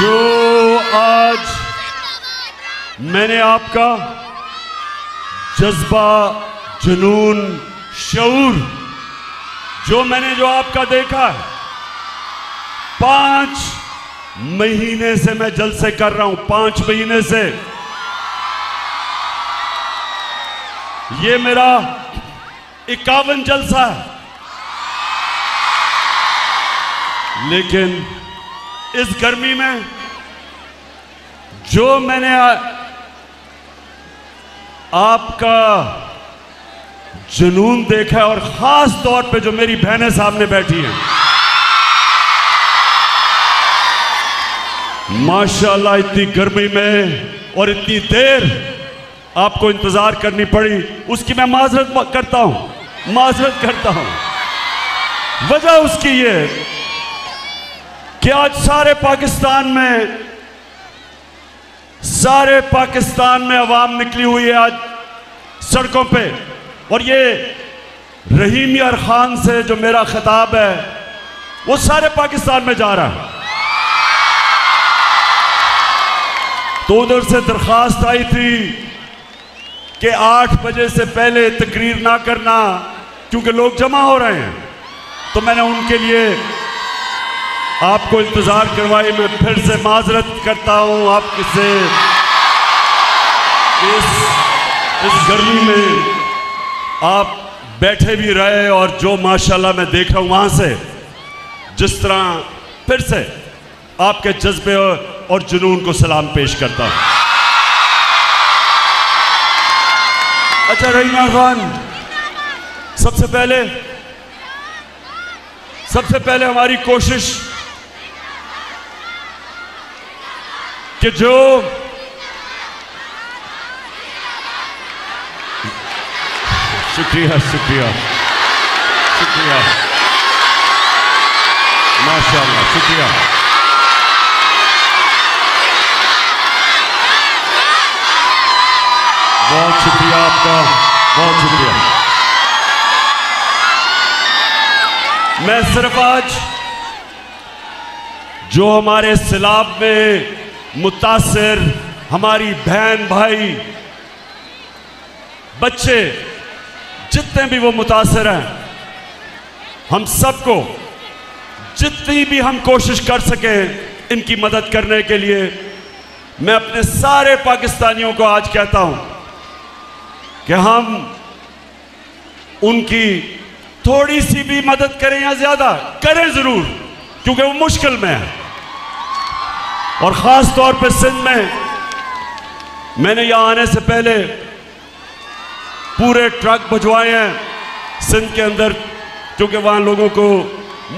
जो आज मैंने आपका जज्बा, जुनून शूर जो मैंने जो आपका देखा है, पाँच महीने से मैं जलसे कर रहा हूँ, पाँच महीने से। ये मेरा इक्यावन जलसा है। लेकिन इस गर्मी में, जो मैंने आ- आपका जुनून देखा है और खास तौर पे जो मेरी बहनें सामने बैठी हैं। माशाल्लाह, इतनी गर्मी में और इतनी देर आपको इंतज़ार करनी पड़ी। उसकी मैं माजरत करता हूँ, माजरत करता हूँ। वजह उसकी ये कि आज सारे पाकिस्तान में, सारे पाकिस्तान में आवाम निकली हुई है आज सड़कों पे। और ये रहीम यार खान से जो मेरा खिताब है, वो सारे पाकिस्तान में जा रहा है। तो उधर से दरखास्त आई थी कि आठ बजे से पहले तकरीर ना करना, क्योंकि लोग जमा हो रहे हैं। तो मैंने उनके लिए आपको इंतज़ार करवाई मैं फिर से माजरत करता हूँ आपसे इस इस गर्मी में आप बैठे भी रहे और जो माशाल्लाह मैं देख रहा हूँ वहाँ से, जिस तरह फिर से आपके जज्बे और जुनून को सलाम पेश करता हूँ। अच्छा रहीमा खान सबसे पहले सबसे पहले हमारी कोशिश कि जो शुक्रिया शुक्रिया शुक्रिया। माशाल्लाह, शुक्रिया। बहुत शुक्रिया आपका, बहुत शुक्रिया। मैं सिर्फ़ आज जो हमारे सिलाब में मुतासर हमारी बहन भाई, बच्चे, जितने भी वो मुतासर हैं, हम सबको जितनी भी हम कोशिश कर सकें इनकी मदद करने के लिए, मैं अपने सारे पाकिस्तानियों को आज कहता हूँ कि हम उनकी थोड़ी सी भी मदद करें या ज़्यादा, करें ज़रूर, क्योंकि वो मुश्किल में है। और ख़ास तौर पे सिंध में, मैंने यहाँ आने से पहले पूरे ट्रक भिजवाए हैं सिंध के अंदर, क्योंकि वहाँ लोगों को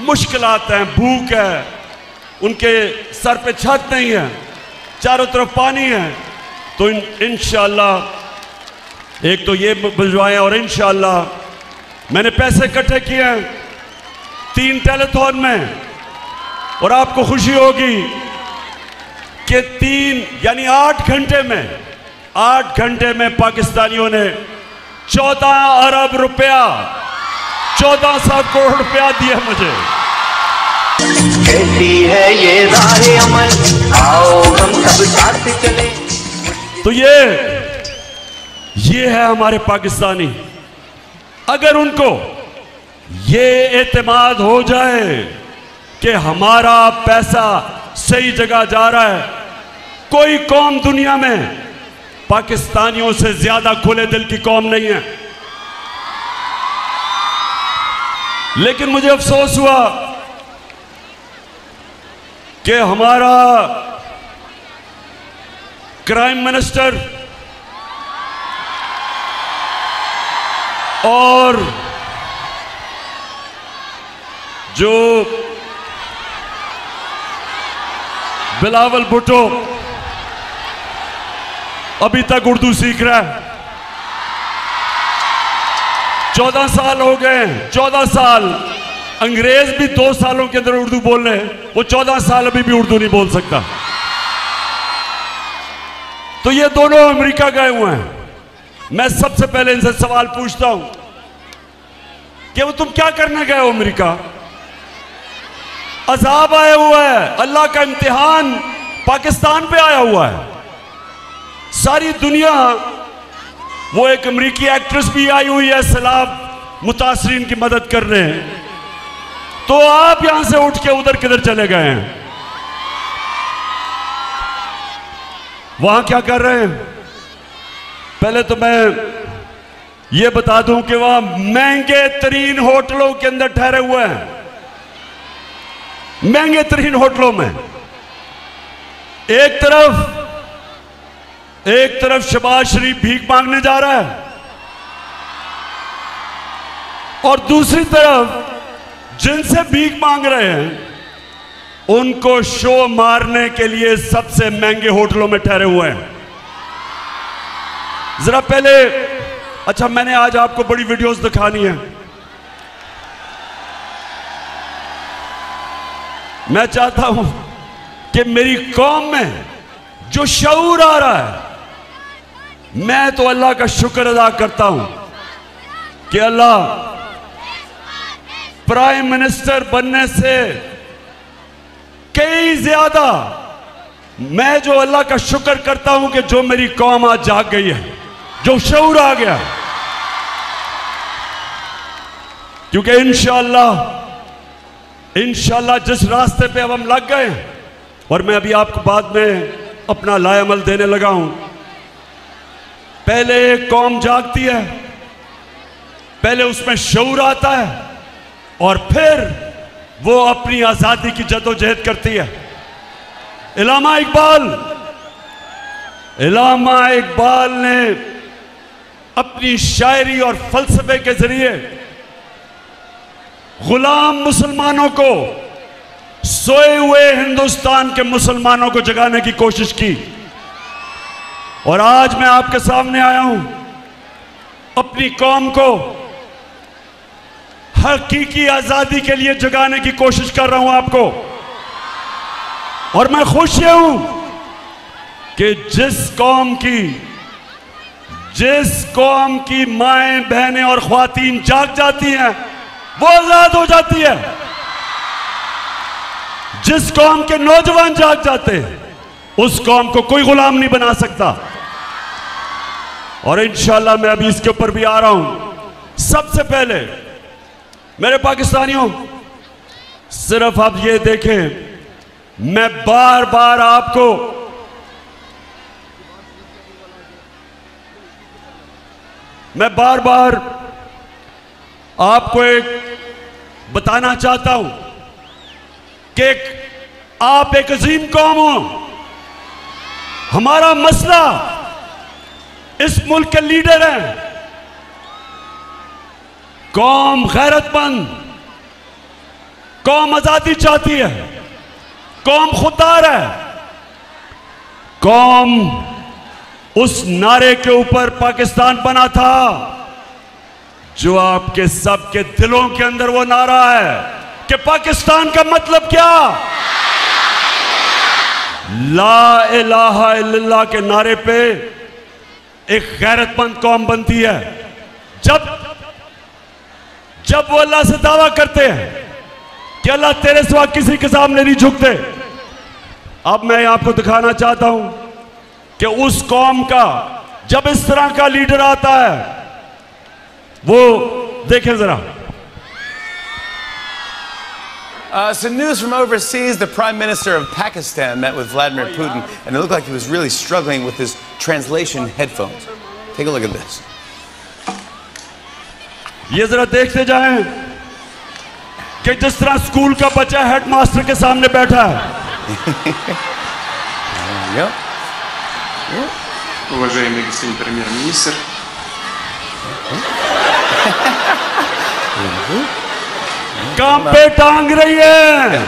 मुश्किल हैं, भूख है, उनके सर पे छत नहीं है, चारों तरफ़ पानी है। तो इन, इंशाल्लाह, एक तो ये भिजवाए और इंशाल्लाह, मैंने पैसे इकट्ठे किए हैं तीन टेलीथॉन में, और आपको खुशी होगी कि तीन यानी आठ घंटे में आठ घंटे में पाकिस्तानियों ने चौदह अरब रुपया चौदह सौ करोड़ रुपया दिया मुझे। कैसी है ये अमल आओ हम सब साथ चले। तो ये ये है हमारे पाकिस्तानी। अगर उनको ये एतमाद हो जाए कि हमारा पैसा सही जगह जा रहा है कोई कौम दुनिया में पाकिस्तानियों से ज़्यादा खुले दिल की कौम नहीं है। लेकिन मुझे अफसोस हुआ कि हमारा क्राइम मिनिस्टर और जो बिलावल भुट्टो अभी तक उर्दू सीख रहा है। चौदह साल हो गए, चौदह साल। अंग्रेज़ भी दो सालों के अंदर उर्दू बोल रहे हैं। वो चौदह साल अभी भी उर्दू नहीं बोल सकता। तो ये दोनों अमेरिका गए हुए हैं। मैं सबसे पहले इनसे सवाल पूछता हूँ कि वो तुम क्या करने गए हो अमेरिका? अजाब आया हुआ है, अल्लाह का इम्तिहान पाकिस्तान पे आया हुआ है। सारी दुनिया, वो एक अमरीकी एक्ट्रेस भी आई हुई है, सैलाब मुतासरीन की मदद कर रहे हैं। तो आप यहाँ से उठ के उधर किधर चले गए हैं? वहाँ क्या कर रहे हैं? पहले तो मैं ये बता दूँ कि वहाँ महँगे तरीन होटलों के अंदर ठहरे हुए हैं। महँगे तरीन होटलों में। एक तरफ़ एक तरफ़ शबाज शरीफ भीख मांगने जा रहा है और दूसरी तरफ़ जिनसे भीख मांग रहे हैं, उनको शो मारने के लिए सबसे महँगे होटलों में ठहरे हुए हैं। जरा पहले अच्छा मैंने आज आपको बड़ी वीडियोस दिखानी है। मैं चाहता हूँ कि मेरी कौम में जो शऊर आ रहा है मैं तो अल्लाह का शुक्र अदा करता हूँ कि अल्लाह प्राइम मिनिस्टर बनने से कई ज़्यादा मैं जो अल्लाह का शुक्र करता हूँ कि जो मेरी कौम आज जाग गई है, जो शऊर आ गया क्योंकि इंशाला इंशाला जिस रास्ते पे अब हम लग गए, और मैं अभी आपको बाद में अपना लायामल देने लगा हूँ पहले एक कौम जागती है, पहले उसमें शऊर आता है, और फिर वो अपनी आज़ादी की जदोजहद करती है। इलामा इकबाल इलामा इकबाल ने अपनी शायरी और फलसफे के ज़रिए गुलाम मुसलमानों को सोए हुए हिंदुस्तान के मुसलमानों को जगाने की कोशिश की। और आज मैं आपके सामने आया हूँ। अपनी कौम को हकीकी आज़ादी के लिए जगाने की कोशिश कर रहा हूँ आपको। और मैं खुश हूँ कि जिस कौम की, जिस कौम की माएँ, बहनें और खातन जाग जाती हैं, वो आज़ाद हो जाती है। जिस कौम के नौजवान जाग जाते हैं, उस कौम को कोई गुलाम नहीं बना सकता। और इंशाला मैं अभी इसके ऊपर भी आ रहा हूँ। सबसे पहले, मेरे पाकिस्तानियों, सिर्फ़ आप ये देखें, मैं बार बार आपको मैं बार बार आपको एक बताना चाहता हूँ कि आप एक अजीम कौम हो। हमारा मसला इस मुल्क के लीडर हैं। कौम गैरतमंद, कौम आज़ादी चाहती है, कौम खुदार है, कौम उस नारे के ऊपर पाकिस्तान बना था, जो आपके सबके दिलों के अंदर वो नारा है कि पाकिस्तान का मतलब क्या? ला इलाहा इल्लल्लाह के नारे पे एक गैरतमंद कौम बनती है। जब जब वो अल्लाह से दावा करते हैं कि अल्लाह तेरे सिवा किसी के सामने नहीं झुकते, अब मैं आपको दिखाना चाहता हूँ कि उस कौम का, जब इस तरह का लीडर आता है, वो देखें जरा। Uh, some news from overseas. The Prime Minister of Pakistan met with Vladimir Putin, and it looked like he was really struggling with his translation headphones. Take a look at this. ये जरा देखते जाएं कि जिस तरह school का बच्चा headmaster के सामने बैठा है Yep. Уважаемый господин премьер-министр, काम पे टांग रही है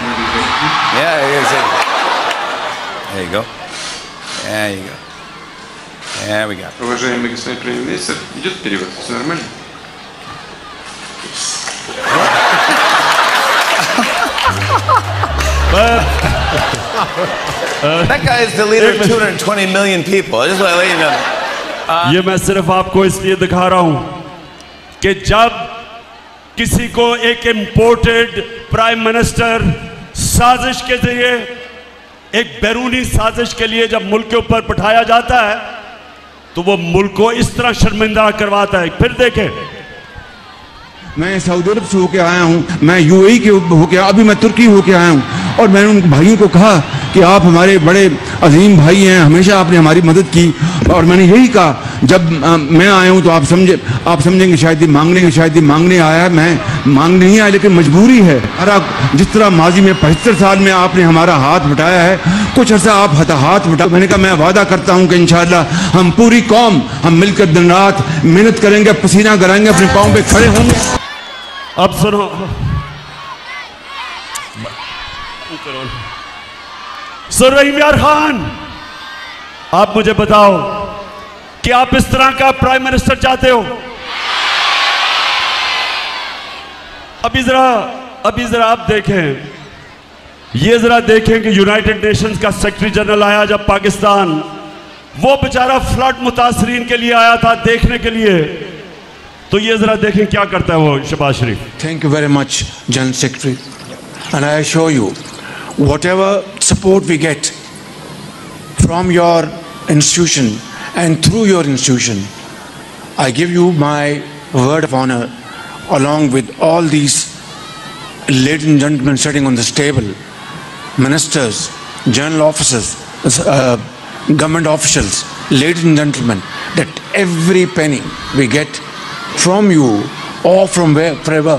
Yeah, you can see. There you go. There you go. There we go. уважаемый господин премьер-министр, идет перевод, все нормально? That guy is the leader of 220 million people. I just want to let you know. ये मैं सिर्फ आपको इसलिए दिखा रहा हूं कि जब किसी को एक इंपोर्टेड प्राइम मिनिस्टर साजिश के ज़रिए, एक बैरूनी साजिश के लिए जब मुल्क के ऊपर बिठाया जाता है तो वो मुल्क को इस तरह शर्मिंदा करवाता है। फिर देखें। मैं सऊदी अरब से होके आया हूँ, मैं यूएई के होके, अभी मैं तुर्की होके आया हूँ, और मैंने उन भाइयों को कहा कि आप हमारे बड़े अजीम भाई हैं, हमेशा आपने हमारी मदद की, और मैंने यही कहा जब आ, मैं आया हूँ तो आप समझे आप समझेंगे शायद ये मांगने के शायद ये मांगने आया है मैं मांगने नहीं आया लेकिन मजबूरी है। हमारा जिस तरह माजी में पचहत्तर साल में आपने हमारा हाथ बटाया है कुछ अर्सा आप हता हाथ बटा मैंने कहा मैं वादा करता हूँ कि इंशाल्लाह हम पूरी कौम हम मिलकर दिन रात मेहनत करेंगे पसीना कराएँगे अपने पाँव पे खड़े होंगे। अब सुनो। सुन रही खान? आप मुझे बताओ कि आप इस तरह का प्राइम मिनिस्टर चाहते हो? अभी जरा अभी जरा आप देखें। ये जरा देखें कि यूनाइटेड नेशंस का सेक्रेटरी जनरल आया जब पाकिस्तान। वो बेचारा फ्लड मुतासरीन के लिए आया था देखने के लिए। तो ये जरा देखें क्या करता है वो Shehbaz Sharif. Thank you very much, General Secretary. And I assure you, whatever support we get from your institution and through your institution, I give you my word of honor along with all these ladies and gentlemen sitting on this table, ministers, general officers, uh, government officials, ladies and gentlemen, that every penny we get from you or from wherever,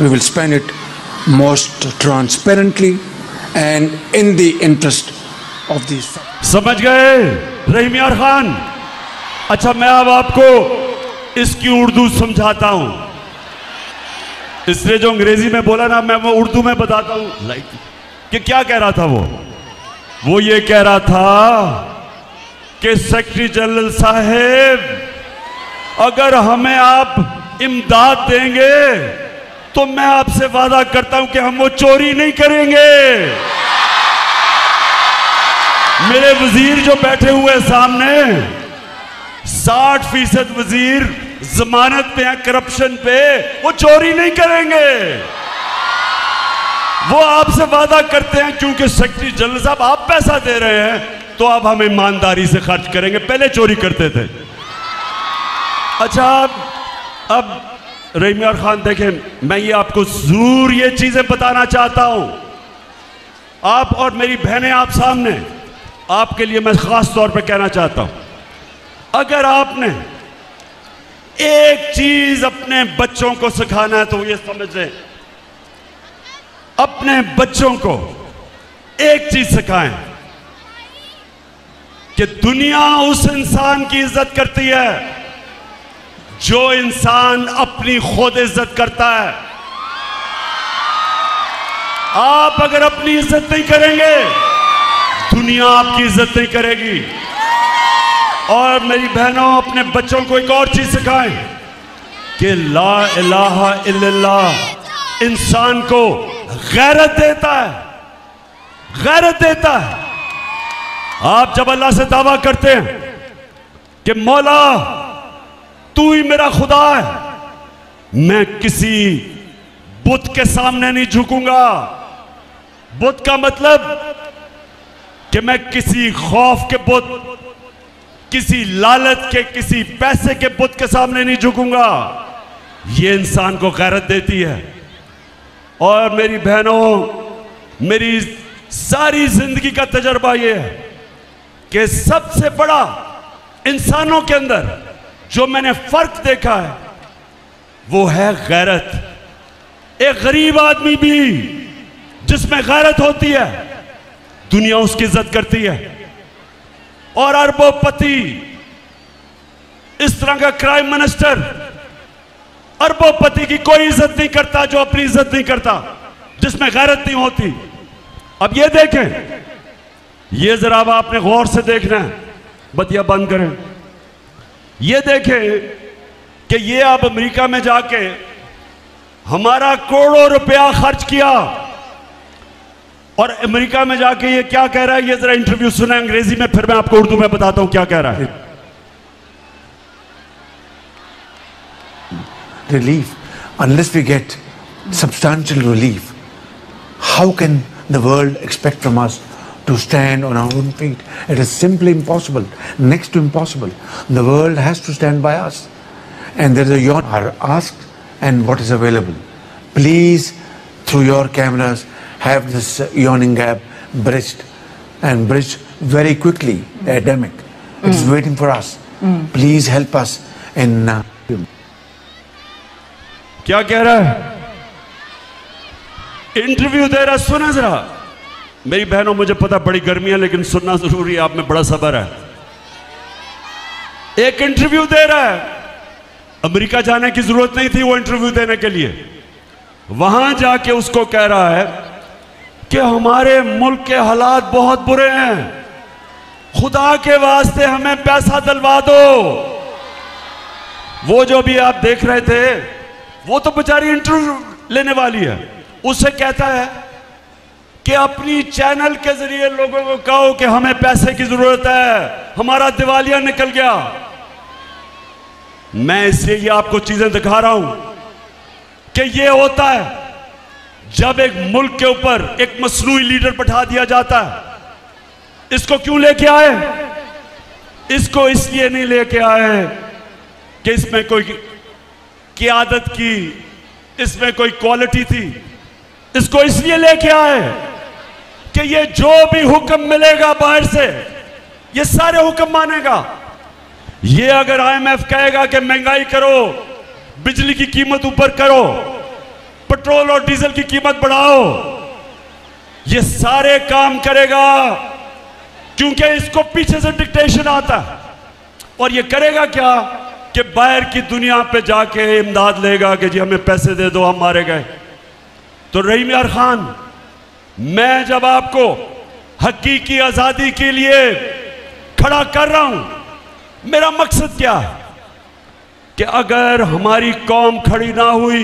we will spend it most transparently and in the interest of these. समझ गए रहीम यार खान अच्छा मैं अब आपको इसकी उर्दू समझाता हूँ। इसने जो अंग्रेज़ी में बोला ना मैं वो उर्दू में बताता हूँ। लाइक कि क्या कह रहा था वो? वो ये कह रहा था कि सेक्रेटरी जनरल साहेब अगर हमें आप इमदाद देंगे तो मैं आपसे वादा करता हूँ कि हम वो चोरी नहीं करेंगे। मेरे वज़ीर जो बैठे हुए सामने साठ फ़ीसद वज़ीर जमानत पे हैं करप्शन पे। वो चोरी नहीं करेंगे। वो आपसे वादा करते हैं, क्योंकि सेक्रेटरी जनरल साहब, आप पैसा दे रहे हैं तो आप हम ईमानदारी से खर्च करेंगे। पहले चोरी करते थे। अच्छा अब अब रहीमियार खान देखें, मैं ये आपको ज़रूर ये चीज़ें बताना चाहता हूँ। आप और मेरी बहनें आप सामने, आपके लिए मैं खास तौर पे कहना चाहता हूँ। अगर आपने एक चीज़ अपने बच्चों को सिखाना है तो ये समझ लें। अपने बच्चों को एक चीज़ सिखाएँ कि दुनिया उस इंसान की इज़्ज़त करती है जो इंसान अपनी खुद इज़्ज़त करता है। आप अगर अपनी इज़्ज़त नहीं करेंगे, दुनिया आपकी इज़्ज़त नहीं करेगी। और मेरी बहनों, अपने बच्चों को एक और चीज़ सिखाएँ कि ला इलाहा इल्लल्लाह इंसान को गैरत देता है, गैरत देता है। आप जब अल्लाह से दावा करते हैं कि मौला, तू ही मेरा खुदा है, मैं किसी बुत के सामने नहीं झुकूँगा। बुत का मतलब कि मैं किसी खौफ के बुत किसी लालच के, किसी पैसे के बुत के सामने नहीं झुकूँगा। ये इंसान को गैरत देती है। और मेरी बहनों, मेरी सारी ज़िंदगी का तजर्बा यह है कि सबसे बड़ा इंसानों के अंदर जो मैंने फ़र्क देखा है, वो है गैरत। एक गरीब आदमी भी जिसमें गैरत होती है, दुनिया उसकी इज़्ज़त करती है। और अरबोपति, इस तरह का क्राइम मिनिस्टर अरबोपति की कोई इज़्ज़त नहीं करता, जो अपनी इज़्ज़त नहीं करता, जिसमें गैरत नहीं होती। अब ये देखें, ये जरा आपने गौर से देखना है, बतिया बंद करें। ये देखें कि ये आप अमेरिका में जाके हमारा करोड़ों रुपया खर्च किया और अमेरिका में जाके ये क्या कह रहा है, ये जरा इंटरव्यू सुना, अंग्रेज़ी में, फिर मैं आपको उर्दू में बताता हूँ क्या कह रहा है। Relief unless we get substantial relief how can the world expect from us to stand on our own feet it is simply impossible next to impossible the world has to stand by us and there your ask and what is available please through your cameras have this yawning gap bridged and bridged very quickly, the epidemic. It is waiting for us. Please help us in uh, क्या कह रहा है? Interview दे रहा है सुना जरा। मेरी बहनों मुझे पता बड़ी गर्मी है लेकिन सुनना ज़रूरी है आप में बड़ा सबर है। एक इंटरव्यू दे रहा है। अमेरिका जाने की ज़रूरत नहीं थी वो इंटरव्यू देने के लिए। वहाँ जाके उसको कह रहा है कि हमारे मुल्क के हालात बहुत बुरे हैं। खुदा के वास्ते हमें पैसा दिलवा दो। वो जो भी आप देख रहे थे, वो तो बेचारी इंटरव्यू लेने वाली है। उसे कहता है कि अपनी चैनल के ज़रिए लोगों को कहो कि हमें पैसे की ज़रूरत है। हमारा दिवालिया निकल गया। मैं इसलिए आपको चीज़ें दिखा रहा हूँ कि ये होता है। जब एक मुल्क के ऊपर एक मसनू लीडर बैठा दिया जाता है, इसको क्यों लेके आए? इसको इसलिए नहीं लेके आए कि इसमें कोई कियादत की, इसमें कोई क्वालिटी थी। इसको इसलिए लेके आए कि ये जो भी हुक्म मिलेगा बाहर से, ये सारे हुक्म मानेगा। ये अगर आईएमएफ कहेगा कि महँगाई करो, बिजली की कीमत ऊपर करो पेट्रोल और डीजल की कीमत बढ़ाओ। ये सारे काम करेगा, क्योंकि इसको पीछे से डिक्टेशन आता है। और ये करेगा क्या कि बाहर की दुनिया पे जाके इमदाद लेगा कि जी हमें पैसे दे दो, हम मारे गए। तो रहीम यार खान, मैं जब आपको हकीकी आज़ादी के लिए खड़ा कर रहा हूँ, मेरा मकसद क्या है? कि अगर हमारी कौम खड़ी ना हुई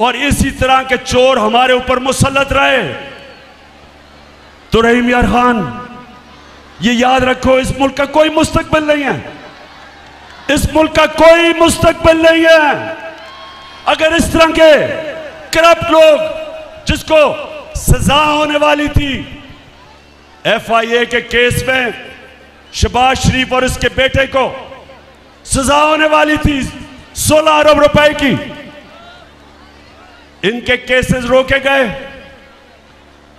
और इसी तरह के चोर हमारे ऊपर मुसलत रहे। तो रहीम यार खान, ये याद रखो, इस मुल्क का कोई मुस्तकबिल नहीं है। इस मुल्क का कोई मुस्तकबिल नहीं है। अगर इस तरह के करप्ट लोग, जिसको सजा होने वाली थी एफ़ एफआईए के केस में शबाज शरीफ और इसके बेटे को सजा होने वाली थी 16 अरब रुपए की इनके केसेस रोके गए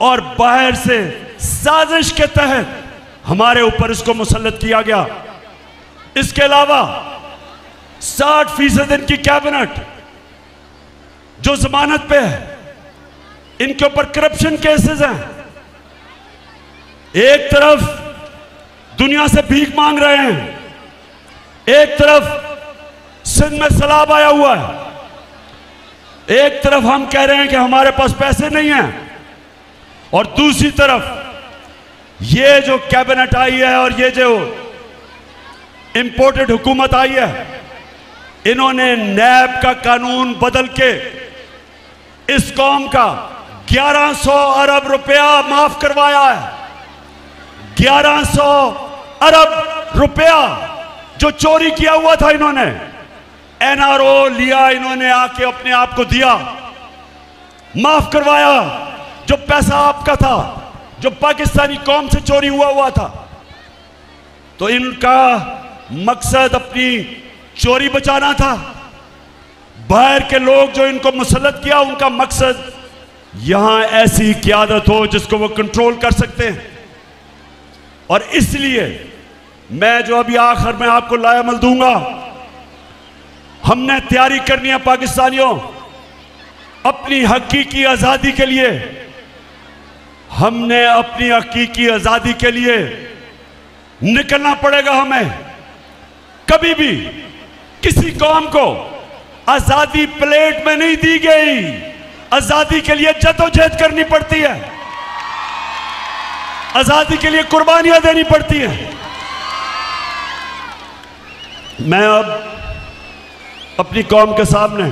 और बाहर से साजिश के तहत हमारे ऊपर इसको मुसलत किया गया। इसके अलावा 60 फ़ीसद इनकी कैबिनेट जो जमानत पे है, इनके ऊपर करप्शन केसेस हैं। एक तरफ़ दुनिया से भीख मांग रहे हैं, एक तरफ़ सिंध में सलाब आया हुआ है। एक तरफ़ हम कह रहे हैं कि हमारे पास पैसे नहीं हैं, और दूसरी तरफ़ ये जो कैबिनेट आई है और ये जो इंपोर्टेड हुकूमत आई है, इन्होंने नैब का कानून बदल के इस कौम का 1100 अरब रुपया माफ़ करवाया है। 1100 अरब रुपया जो चोरी किया हुआ था इन्होंने एनआरओ लिया, इन्होंने आके अपने आप को दिया। माफ़ करवाया, जो पैसा आपका था, जो पाकिस्तानी कौम से चोरी हुआ हुआ था तो इनका मकसद अपनी चोरी बचाना था। बाहर के लोग जो इनको मुसलत किया, उनका मकसद यहाँ ऐसी क्यादत हो, जिसको वो कंट्रोल कर सकते हैं। और इसलिए मैं जो अभी आखिर में आपको लाया मल दूँगा। हमने तैयारी करनी है पाकिस्तानियों, अपनी हकीकी आज़ादी के लिए। हमने अपनी हकीकी आज़ादी के लिए निकलना पड़ेगा हमें। कभी भी किसी कौम को आज़ादी प्लेट में नहीं दी गई। आज़ादी के लिए जदोजहद करनी पड़ती है। आज़ादी के लिए कुर्बानियाँ देनी पड़ती हैं। मैं अब अपनी कौम के सामने।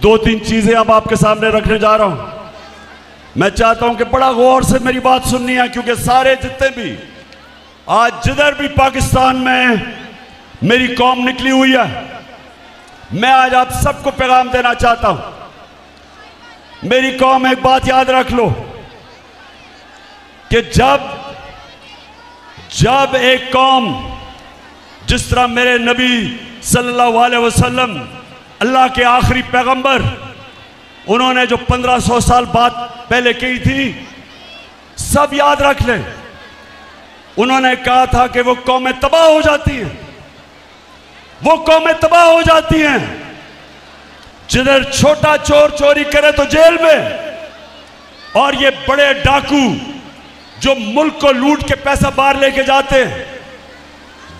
दो तीन चीज़ें अब आपके सामने रखने जा रहा हूँ। मैं चाहता हूँ कि बड़ा गौर से मेरी बात सुननी है, क्योंकि सारे जितने भी, आज जिधर भी पाकिस्तान में मेरी कौम निकली हुई है, मैं आज आप सबको पैगाम देना चाहता हूँ। मेरी कौम, एक बात याद रख लो, कि जब जब एक कौम जिस तरह मेरे नबी सल्लल्लाहु अलैहि वसल्लम, अल्लाह के आखिरी पैगंबर, उन्होंने जो 1500 साल बाद पहले की थी, सब याद रख लें। उन्होंने कहा था कि वो कौमें तबाह हो जाती हैं। वो कौमें तबाह हो जाती हैं। जिधर छोटा चोर चोरी करे तो जेल में, और ये बड़े डाकू जो मुल्क को लूट के पैसा बाहर लेके जाते हैं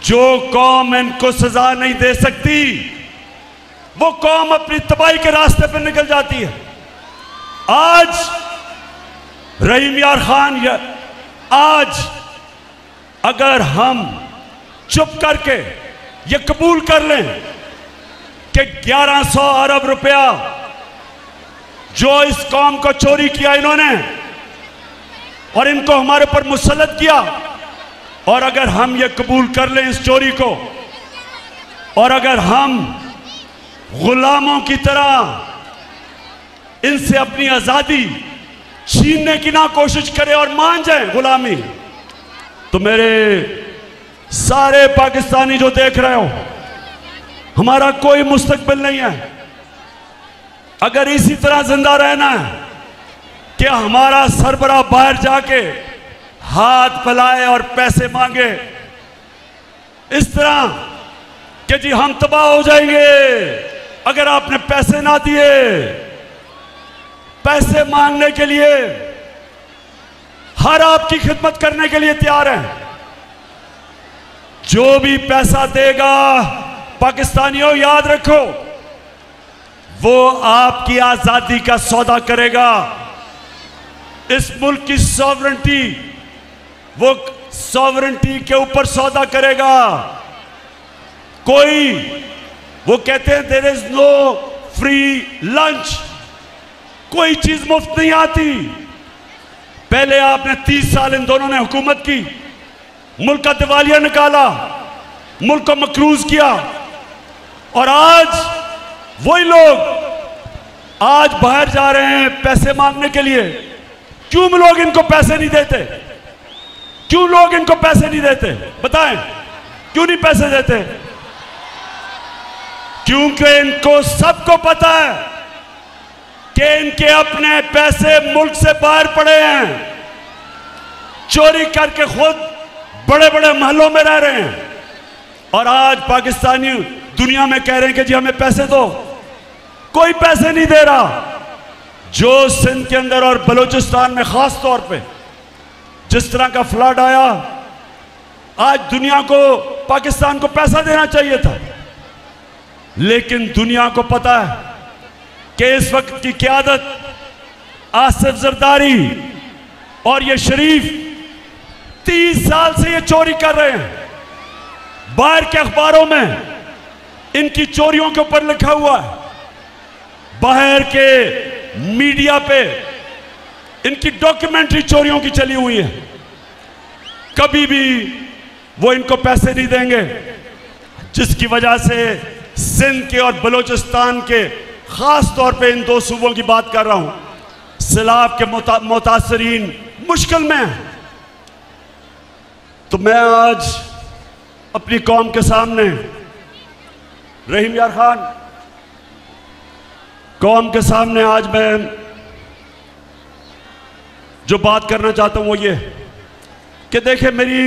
जो कौम इनको सजा नहीं दे सकती, वो कौम अपनी तबाही के रास्ते पर निकल जाती है। आज रहीम यार खान, या आज अगर हम चुप करके ये कबूल कर लें कि 1100 अरब रुपया जो इस कौम को चोरी किया इन्होंने और इनको हमारे ऊपर मुसलत किया और अगर हम ये कबूल कर लें इस चोरी को, और अगर हम गुलामों की तरह इनसे अपनी आज़ादी छीनने की ना कोशिश करें और मान जाए गुलामी तो मेरे सारे पाकिस्तानी जो देख रहे हो, हमारा कोई मुस्तकबिल नहीं है। अगर इसी तरह ज़िंदा रहना है कि हमारा सरबरा बाहर जाके हाथ फैलाए और पैसे मांगे। इस तरह कि जी हम तबाह हो जाएँगे। अगर आपने पैसे ना दिए, पैसे मांगने के लिए, हर आपकी खिदमत करने के लिए तैयार है। जो भी पैसा देगा, पाकिस्तानियों, याद रखो, वो आपकी आज़ादी का सौदा करेगा। इस मुल्क की सॉवरेंटी वो सॉवरेंटी के ऊपर सौदा करेगा। कोई, वो कहते हैं there is no free lunch कोई चीज़ मुफ़्त नहीं आती। पहले आपने तीस साल इन दोनों ने हुकूमत की। मुल्क का दिवालिया निकाला। मुल्क को मकरूज किया। और आज वही लोग आज बाहर जा रहे हैं पैसे मांगने के लिए। क्यों लोग इनको पैसे नहीं देते? क्यों लोग इनको पैसे नहीं देते? बताएँ। क्यों नहीं पैसे देते? क्योंकि इनको सबको पता है कि इनके अपने पैसे मुल्क से बाहर पड़े हैं। चोरी करके खुद बड़े बड़े महलों में रह रहे हैं। और आज पाकिस्तानी दुनिया में कह रहे हैं कि जी हमें पैसे दो। कोई पैसे नहीं दे रहा। जो सिंध के अंदर और बलूचिस्तान में खास तौर पे जिस तरह का फ्लड आया, आज दुनिया को, पाकिस्तान को पैसा देना चाहिए था। लेकिन दुनिया को पता है कि इस वक्त की क्यादत आसिफ जरदारी और ये शरीफ तीस साल से ये चोरी कर रहे हैं। बाहर के अखबारों में इनकी चोरियों के ऊपर लिखा हुआ है। बाहर के मीडिया पे इनकी डॉक्यूमेंट्री चोरियों की चली हुई है। कभी भी वो इनको पैसे नहीं देंगे, जिसकी वजह से सिंध के और बलूचिस्तान के, खास तौर पे इन दो सूबों की बात कर रहा हूँ, सैलाब के मुतासरीन मुश्किल में है। तो मैं आज अपनी कौम के सामने, रहीम यार खान, कौम के सामने आज मैं जो बात करना चाहता हूँ वो ये कि देखे मेरी,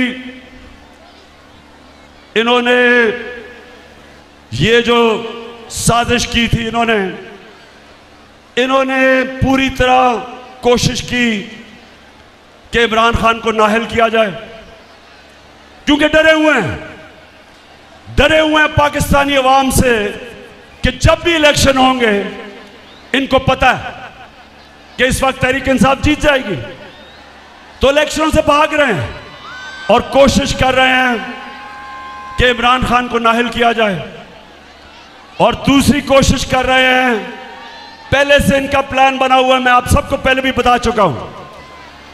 इन्होंने ये जो साजिश की थी इन्होंने इन्होंने पूरी तरह कोशिश की कि इमरान खान को नाहल किया जाए। क्योंकि डरे हुए हैं, डरे हुए हैं पाकिस्तानी अवाम से कि जब भी इलेक्शन होंगे, इनको पता है कि इस वक्त तहरीक इंसाफ जीत जाएगी। तो इलेक्शनों से भाग रहे हैं और कोशिश कर रहे हैं कि इमरान खान को नाहिल किया जाए। और दूसरी कोशिश कर रहे हैं, पहले से इनका प्लान बना हुआ है, मैं आप सबको पहले भी बता चुका हूँ।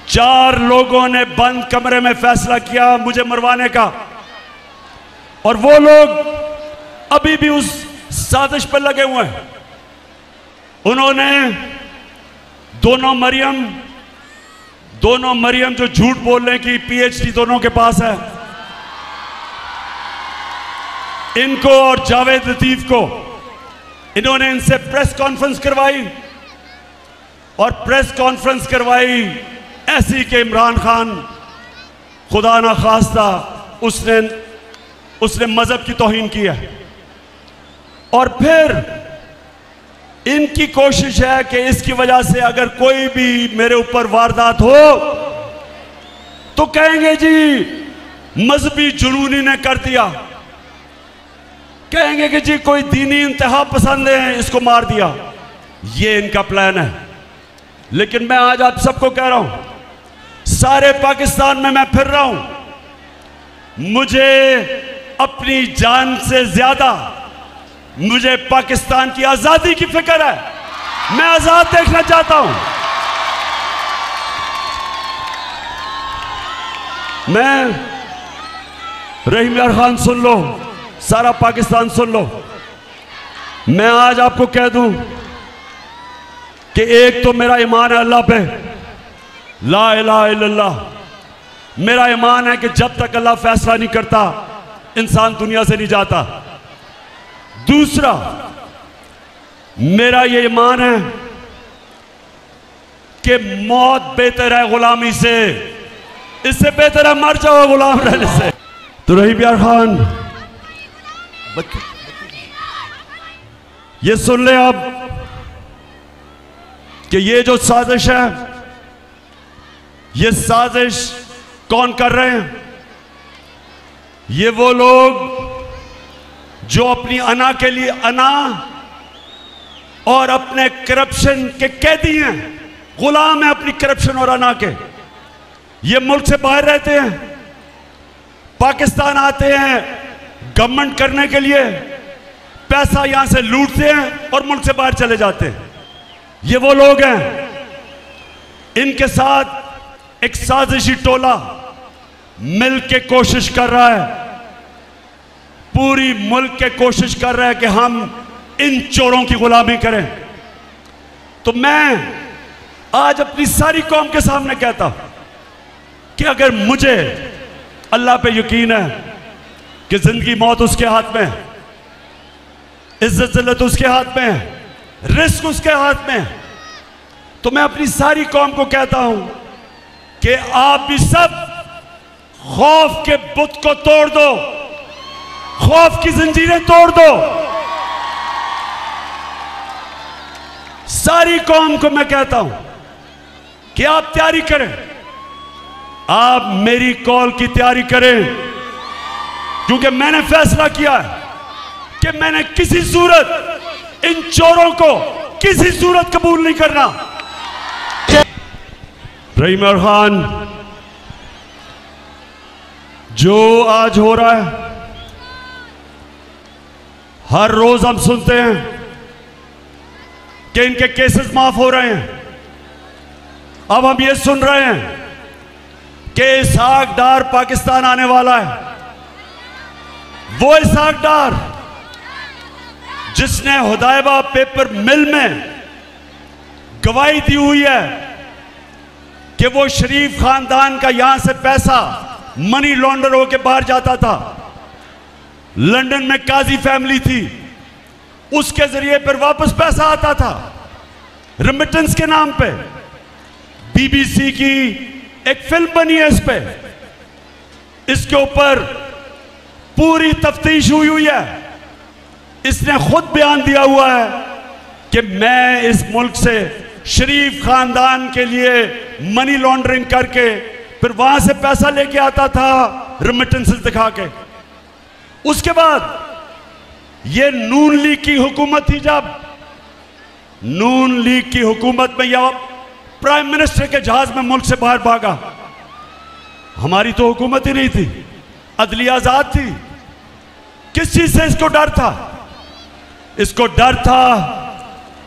चार लोगों ने बंद कमरे में फैसला किया मुझे मरवाने का। और वो लोग अभी भी उस साजिश पर लगे हुए हैं। उन्होंने दोनों मरियम दोनों मरियम जो झूठ बोल रहे हैं कि पीएचडी दोनों के पास है। इनको और जावेद लतीफ को, इन्होंने इनसे प्रेस कॉन्फ्रेंस करवाई और प्रेस कॉन्फ्रेंस करवाई ऐसी कि इमरान खान। खुदा ना खास्ता, उसने उसने मज़हब की तोहिन की है। और फिर इनकी कोशिश है कि इसकी वजह से अगर कोई भी मेरे ऊपर वारदात हो तो कहेंगे जी, मजहबी जुनूनी ने कर दिया। कहेंगे कि जी, कोई दीनी इंतहा पसंद है, इसको मार दिया। ये इनका प्लान है। लेकिन मैं आज आप सबको कह रहा हूँ, सारे पाकिस्तान में मैं फिर रहा हूँ, मुझे अपनी जान से ज़्यादा मुझे पाकिस्तान की आज़ादी की फ़िक्र है। मैं आज़ाद देखना चाहता हूँ। मैं रहीम यार खान सुन लो, सारा पाकिस्तान सुन लो। मैं आज आपको कह दूँ कि एक तो मेरा ईमान है अल्लाह पे। ला इल्लल्लाह। मेरा ईमान है कि जब तक अल्लाह फैसला नहीं करता, इंसान दुनिया से नहीं जाता। दूसरा, मेरा ये ईमान है कि मौत बेहतर है गुलामी से। इससे बेहतर है मर जाओ गुलाम रहने से। तो रही प्यार खान ये सुन ले आप कि ये जो साजिश है, ये साजिश कौन कर रहे हैं? ये वो लोग जो अपनी अना के लिए अना और अपने करप्शन के कैदी हैं, गुलाम है अपनी करप्शन और अना के। ये मुल्क से बाहर रहते हैं, पाकिस्तान आते हैं गवर्नमेंट करने के लिए, पैसा यहाँ से लूटते हैं और मुल्क से बाहर चले जाते हैं। ये वो लोग हैं, इनके साथ एक साजिशी टोला मिल के कोशिश कर रहा है पूरी मुल्क के कोशिश कर रहे हैं कि हम इन चोरों की गुलामी करें। तो मैं आज अपनी सारी कौम के सामने कहता हूँ कि अगर मुझे अल्लाह पे यकीन है कि ज़िंदगी मौत उसके हाथ में है, इज़्ज़त जिल्लत उसके हाथ में है, रिस्क उसके हाथ में है तो मैं अपनी सारी कौम को कहता हूँ कि आप भी सब खौफ के बुत को तोड़ दो। खौफ की जंजीरें तोड़ दो। सारी कौम को मैं कहता हूँ कि आप तैयारी करें। आप मेरी कॉल की तैयारी करें। क्योंकि मैंने फैसला किया है कि मैंने किसी सूरत, इन चोरों को किसी सूरत कबूल नहीं करना। रहीम खान जो आज हो रहा है हर रोज हम सुनते हैं कि इनके केसेस माफ़ हो रहे हैं। अब हम ये सुन रहे हैं कि इसहाक डार पाकिस्तान आने वाला है। वो इसहाक डार जिसने हुदायबा पेपर मिल में गवाही दी हुई है कि वो शरीफ खानदान का यहाँ से पैसा मनी लॉन्डर होके बाहर जाता था। लंदन में काजी फैमिली थी। उसके ज़रिए पर वापस पैसा आता था रिमिटेंस के नाम पे। बीबीसी की एक फ़िल्म बनी है इस पे। इसके ऊपर पूरी तफ्तीश हुई हुई है। इसने खुद बयान दिया हुआ है कि मैं इस मुल्क से शरीफ खानदान के लिए मनी लॉन्ड्रिंग करके फिर वहाँ से पैसा लेके आता था रेमिटेंसेस दिखा के। उसके बाद ये नून लीग की हुकूमत थी जब। नून लीग की हुकूमत में यह प्राइम मिनिस्टर के जहाज़ में मुल्क से बाहर भागा। हमारी तो हुकूमत ही नहीं थी, अदली आज़ाद थी। किस चीज़ से इसको डर था? इसको डर था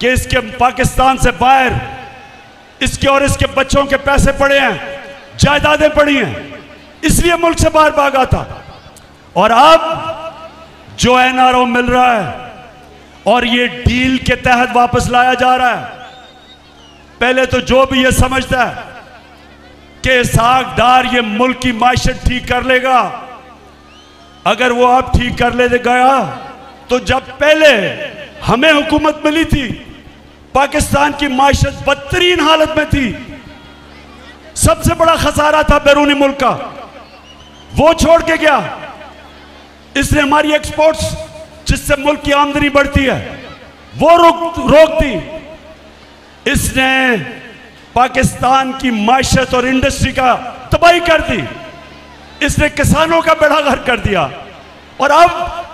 कि इसके पाकिस्तान से बाहर इसके और इसके बच्चों के पैसे पड़े हैं, जायदादें पड़ी हैं, इसलिए मुल्क से बाहर भागा था। और अब जो एनआरओ मिल रहा है और ये डील के तहत वापस लाया जा रहा है, पहले तो जो भी ये समझता है कि डार ये मुल्क की माशत ठीक कर लेगा। अगर वो अब ठीक कर ले गया तो जब पहले हमें हुकूमत मिली थी, पाकिस्तान की माशत बदतरीन हालत में थी। सबसे बड़ा खसारा था बैरूनी मुल्क का। वो छोड़ के गया। इसने हमारी एक्सपोर्ट्स जिससे मुल्क की आमदनी बढ़ती है, वो रोक रोक दी। इसने पाकिस्तान की माशत और इंडस्ट्री का तबाही कर दी। इसने किसानों का बेड़ा घर कर दिया। और अब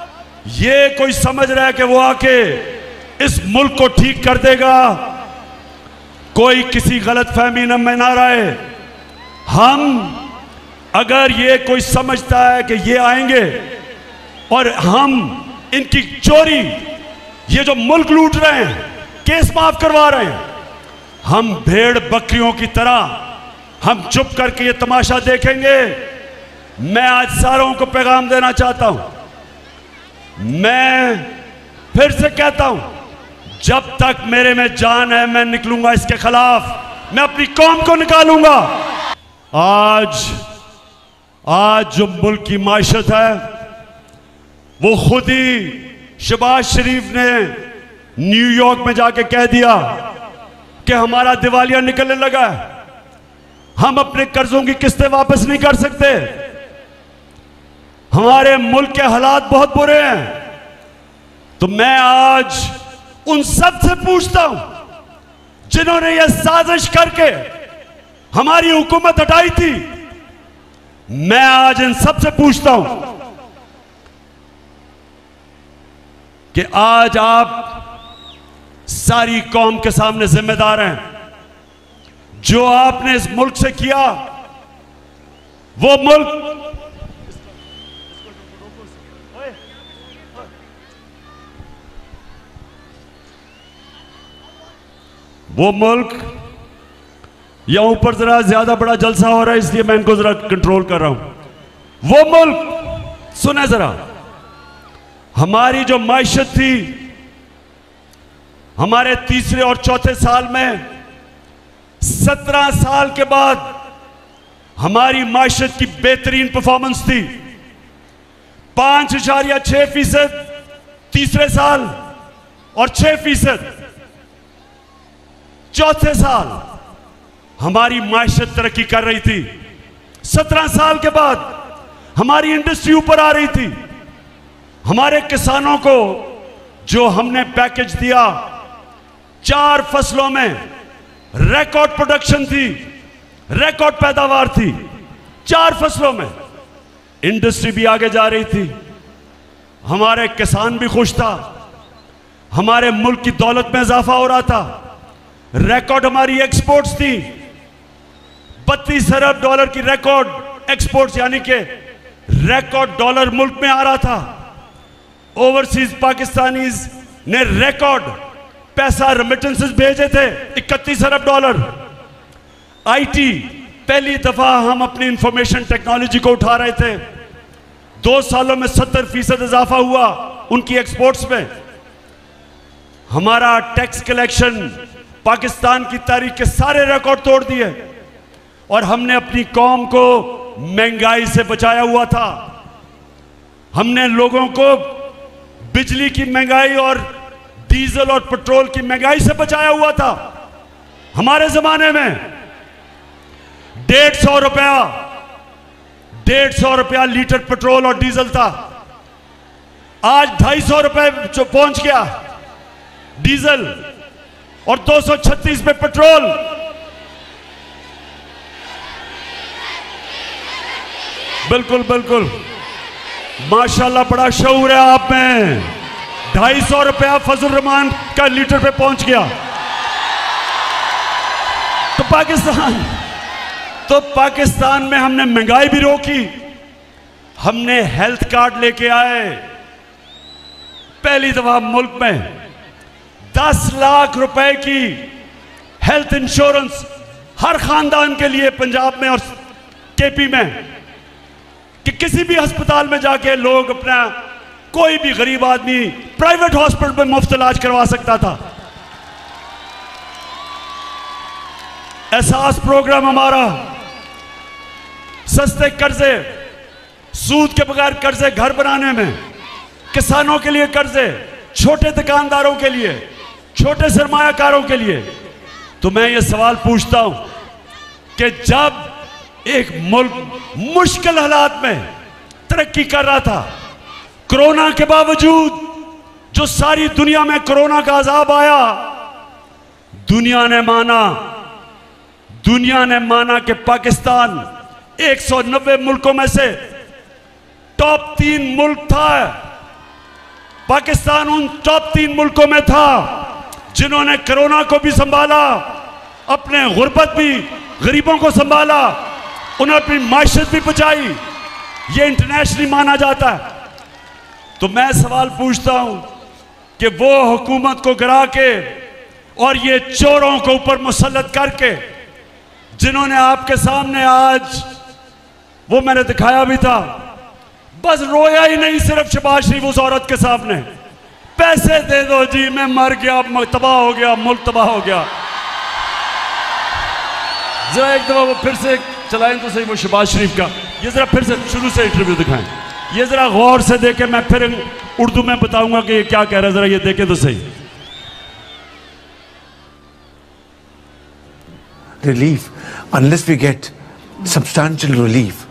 ये कोई समझ रहा है कि वो आके इस मुल्क को ठीक कर देगा? कोई किसी गलत फहमी न में ना रहे हम अगर ये कोई समझता है कि ये आएँगे और हम इनकी चोरी, ये जो मुल्क लूट रहे हैं, केस माफ़ करवा रहे हैं। हम भेड़ बकरियों की तरह, हम चुप करके ये तमाशा देखेंगे। मैं आज सारों को पैगाम देना चाहता हूँ। मैं फिर से कहता हूँ, जब तक मेरे में जान है, मैं निकलूँगा इसके खिलाफ। मैं अपनी कौम को निकालूँगा। आज आज जो मुल्क की माशत है वो खुद ही शबाज शरीफ ने न्यूयॉर्क में जाके कह दिया कि हमारा दिवालिया निकलने लगा है। हम अपने कर्जों की किस्तें वापस नहीं कर सकते। हमारे मुल्क के हालात बहुत बुरे हैं। तो मैं आज उन सबसे पूछता हूँ, जिन्होंने यह साजिश करके हमारी हुकूमत हटाई थी, मैं आज इन सबसे पूछता हूँ कि आज आप सारी कौम के सामने जिम्मेदार हैं। जो आपने इस मुल्क से किया, वो मुल्क वो मुल्क या ऊपर जरा ज़्यादा बड़ा जलसा हो रहा है, इसलिए मैं इनको जरा कंट्रोल कर रहा हूँ। वो मुल्क सुने जरा। हमारी जो माशत थी, हमारे तीसरे और चौथे साल में, सत्रह साल के बाद हमारी माशत की बेहतरीन परफॉर्मेंस थी। पाँच इशारिया छह फ़ीसद तीसरे साल और छह फ़ीसद चौथे साल हमारी माशत तरक्की कर रही थी। सत्रह साल के बाद हमारी इंडस्ट्री ऊपर आ रही थी। हमारे किसानों को जो हमने पैकेज दिया, चार फ़सलों में रिकॉर्ड प्रोडक्शन थी रिकॉर्ड पैदावार थी, चार फ़सलों में इंडस्ट्री भी आगे जा रही थी। हमारे किसान भी खुश था, हमारे मुल्क की दौलत में इजाफा हो रहा था। रिकॉर्ड हमारी एक्सपोर्ट्स थी। बत्तीस अरब डॉलर की रिकॉर्ड एक्सपोर्ट्स यानी कि रिकॉर्ड डॉलर मुल्क में आ रहा था। ओवरसीज पाकिस्तानीज ने रिकॉर्ड पैसा रेमिटेंसेस भेजे थे, इकतीस अरब डॉलर आईटी पहली दफ़ा हम अपनी इंफॉर्मेशन टेक्नोलॉजी को उठा रहे थे। दो सालों में सत्तर फ़ीसद इजाफा हुआ उनकी एक्सपोर्ट्स में। हमारा टैक्स कलेक्शन पाकिस्तान की तारीख के सारे रिकॉर्ड तोड़ दिए। और हमने अपनी कौम को महँगाई से बचाया हुआ था। हमने लोगों को बिजली की महँगाई और डीजल और पेट्रोल की महँगाई से बचाया हुआ था। हमारे जमाने में डेढ़ सौ रुपया, डेढ़ सौ रुपया लीटर पेट्रोल और डीजल था। आज ढाई सौ रुपए जो पहुँच गया, डीजल और 236 पे पेट्रोल। बिल्कुल बिल्कुल। माशाल्लाह, बड़ा शौर है आप में। ढाई सौ रुपया फजल रहमान का लीटर पे पहुँच गया। तो पाकिस्तान तो पाकिस्तान में हमने महँगाई भी रोकी। हमने हेल्थ कार्ड लेके आए। पहली दफ़ा मुल्क में दस लाख रुपए की हेल्थ इंश्योरेंस हर खानदान के लिए पंजाब में और केपी में। कि किसी भी अस्पताल में जाके लोग अपना कोई भी गरीब आदमी प्राइवेट हॉस्पिटल में मुफ़्त इलाज करवा सकता था। एहसास प्रोग्राम हमारा सस्ते कर्जे, सूद के बगैर कर्जे घर बनाने में, किसानों के लिए कर्जे, छोटे दुकानदारों के लिए, छोटे सरमायाकारों के लिए। तो मैं ये सवाल पूछता हूँ कि जब एक मुल्क मुश्किल हालात में तरक्की कर रहा था। कोरोना के बावजूद जो सारी दुनिया में कोरोना का अजाब आया, दुनिया ने माना, दुनिया ने माना कि पाकिस्तान 190 मुल्कों में से टॉप तीन मुल्क था। पाकिस्तान उन टॉप तीन मुल्कों में था जिन्होंने कोरोना को भी संभाला, अपने गुर्बत भी गरीबों को संभाला उन्हें अपनी माशत भी बचाई ये इंटरनेशनली माना जाता है। तो मैं सवाल पूछता हूँ कि वो हुकूमत को गिरा के और ये चोरों को ऊपर मुसलत करके, जिन्होंने आपके सामने आज, वो मैंने दिखाया भी था, बस रोया ही नहीं सिर्फ़ शबाज शरीफ उस औरत के सामने। पैसे दे दो जी, मैं मर गया तबाह हो गया, मुल्क तबाह हो गया। जो एक दफ़ा वो फिर से चलाएँ तो सही वो शहबाज शरीफ का। ये जरा फिर से शुरू से इंटरव्यू दिखाएँ। ये जरा गौर से देखें, मैं फिर उर्दू में बताऊँगा कि ये क्या कह रहा है, जरा ये देखें तो सही। Relief unless we get substantial relief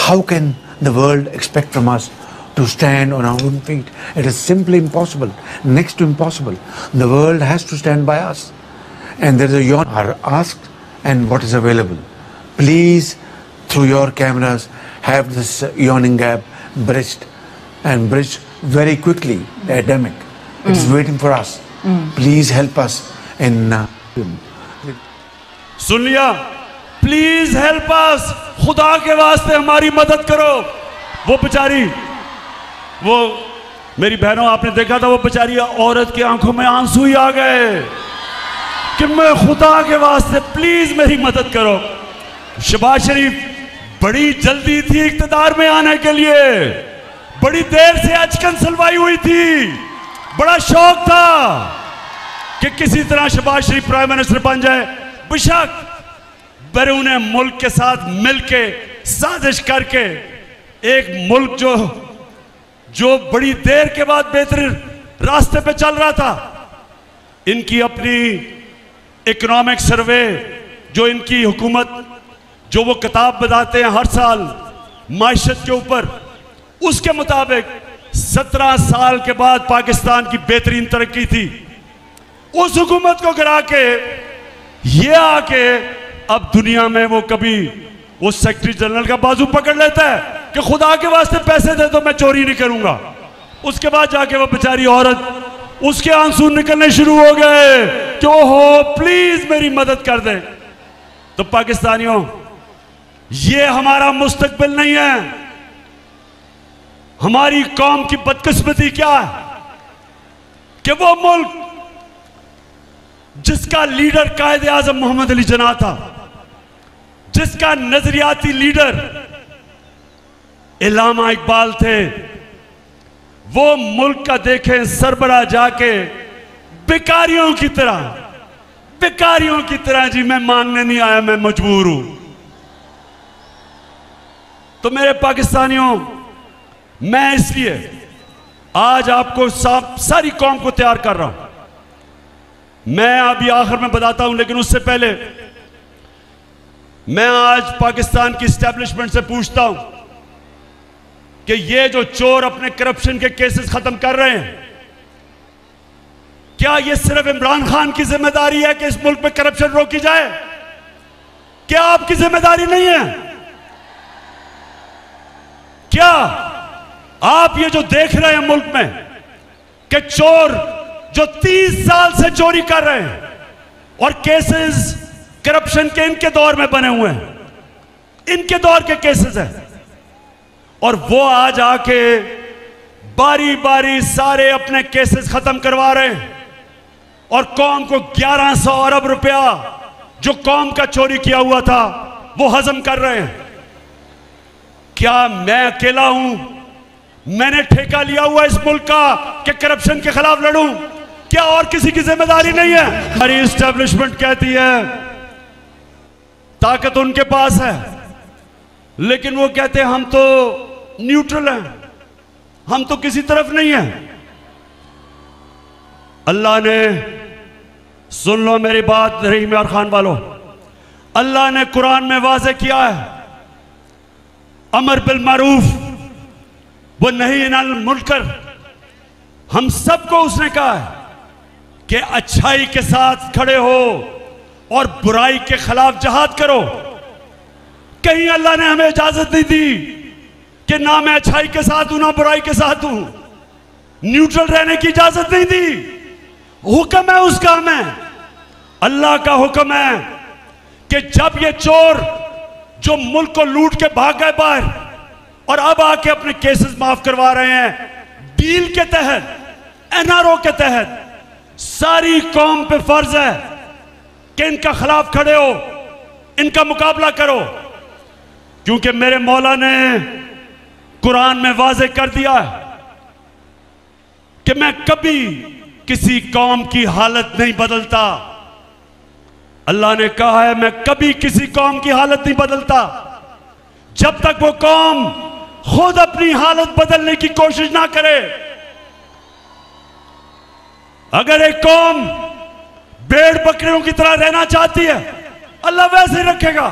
how can the world expect from us to stand on our own feet it is simply impossible next to impossible the world has to stand by us and there is your ask and what is available Please, through your cameras, have this uh, yawning gap bridged and bridged very quickly, the epidemic. It is waiting for us. mm. Please help us in uh, सुन लिया please help us खुदा के वास्ते हमारी मदद करो वो बेचारी वो मेरी बहनों आपने देखा था वो बेचारी औरत की आँखों में आँसू ही आ गए कि मैं खुदा के वास्ते प्लीज़ मेरी मदद करो शबाज शरीफ, बड़ी जल्दी थी इकतदार में आने के लिए। बड़ी देर से अचकन सलवाई हुई थी। बड़ा शौक था कि किसी तरह शबाज शरीफ प्राइम मिनिस्टर बन जाए। बेशक बैरून मुल्क के साथ मिलके, साजिश करके, एक मुल्क जो जो बड़ी देर के बाद बेहतरीन रास्ते पे चल रहा था। इनकी अपनी इकोनॉमिक सर्वे, जो इनकी हुकूमत जो वो किताब बताते हैं हर साल माशत के ऊपर, उसके मुताबिक सत्रह साल के बाद पाकिस्तान की बेहतरीन तरक्की थी। उस हुकूमत को गिरा के, ये आके अब दुनिया में वो कभी वो सेक्रेटरी जनरल का बाजू पकड़ लेता है कि खुदा के वास्ते पैसे दे तो मैं चोरी नहीं करूँगा। उसके बाद जाके वो बेचारी औरत, उसके आँसू निकलने शुरू हो गए कि ओहो प्लीज़ मेरी मदद कर दे। तो पाकिस्तानियों ये हमारा मुस्तकबिल नहीं है। हमारी कौम की बदकिस्मती क्या है? कि वो मुल्क जिसका लीडर कायदे आज़म मोहम्मद अली जना था, जिसका नजरियाती लीडर इलामा इकबाल थे, वो मुल्क का देखें सरबरा जाके बेकारियों की तरह, बेकारियों की तरह जी, मैं मांगने नहीं आया, मैं मजबूर हूँ। तो मेरे पाकिस्तानियों, मैं इसलिए आज आपको सारी कौम को तैयार कर रहा हूँ। मैं अभी आखिर में बताता हूँ, लेकिन उससे पहले मैं आज पाकिस्तान की स्टैब्लिशमेंट से पूछता हूँ कि ये जो चोर अपने करप्शन के केसेस खत्म कर रहे हैं, क्या ये सिर्फ़ इमरान खान की ज़िम्मेदारी है कि इस मुल्क में करप्शन रोकी जाए? क्या आपकी ज़िम्मेदारी नहीं है? क्या आप ये जो देख रहे हैं मुल्क में कि चोर जो 30 साल से चोरी कर रहे हैं और केसेस करप्शन के इनके दौर में बने हुए हैं। इनके दौर के केसेस हैं। और वो आज आके बारी बारी सारे अपने केसेस खत्म करवा रहे हैं। और कौम को 1100 अरब रुपया जो कौम का चोरी किया हुआ था, वो हजम कर रहे हैं। क्या मैं अकेला हूँ? मैंने ठेका लिया हुआ इस मुल्क का कि करप्शन के खिलाफ लड़ूं। क्या और किसी की ज़िम्मेदारी नहीं है? हमारी स्टैब्लिशमेंट कहती है, ताकत उनके पास है। लेकिन वो कहते हैं, हम तो न्यूट्रल हैं। हम तो किसी तरफ़ नहीं हैं। अल्लाह ने, सुन लो मेरी बात, रहीम यार खान वालों। अल्लाह ने कुरान में वाजे किया है। अमर बिल मारूफ। वो नहीं नल मुनकर। हम सबको उसने कहा है कि अच्छाई के साथ खड़े हो और बुराई के खिलाफ जहाद करो। कहीं अल्लाह ने हमें इजाज़त नहीं दी कि ना मैं अच्छाई के साथ हूँ, ना बुराई के साथ हूँ। न्यूट्रल रहने की इजाज़त नहीं दी। हुक्म है, उसका हमें अल्लाह का हुक्म है कि जब ये चोर जो मुल्क को लूट के भाग गए बाहर और अब आके अपने केसेस माफ़ करवा रहे हैं। डील के तहत एनआरओ के तहत, सारी कौम पे फ़र्ज़ है कि इनका खिलाफ खड़े हो, इनका मुकाबला करो। क्योंकि मेरे मौला ने कुरान में वाजे कर दिया है कि मैं कभी किसी कौम की हालत नहीं बदलता। अल्लाह ने कहा है, मैं कभी किसी कौम की हालत नहीं बदलता। जब तक वो कौम खुद अपनी हालत बदलने की कोशिश ना करे, अगर एक कौम भेड़ बकरियों की तरह रहना चाहती है, अल्लाह वैसे ही रखेगा।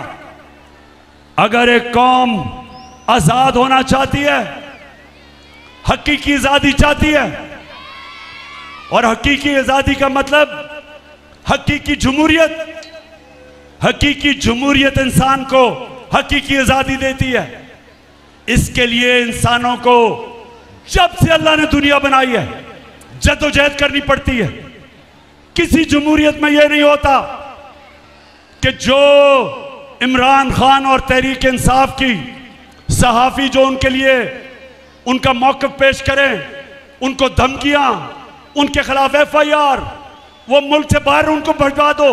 अगर एक कौम आज़ाद होना चाहती है, हकीकी आज़ादी चाहती है, और हकीकी आज़ादी का मतलब हकीकी जमहूरियत हकीकी जमहूरियत इंसान को हकीकी आज़ादी देती है। इसके लिए इंसानों को जब से अल्लाह ने दुनिया बनाई है जदोजहद करनी पड़ती है। किसी जमहूरियत में यह नहीं होता कि जो इमरान खान और तहरीक इंसाफ की सहाफ़ी जो उनके लिए उनका मौकफ पेश करें, उनको धमकियाँ, उनके खिलाफ एफ़ आई आर वो मुल्क से बाहर उनको भजवा दो।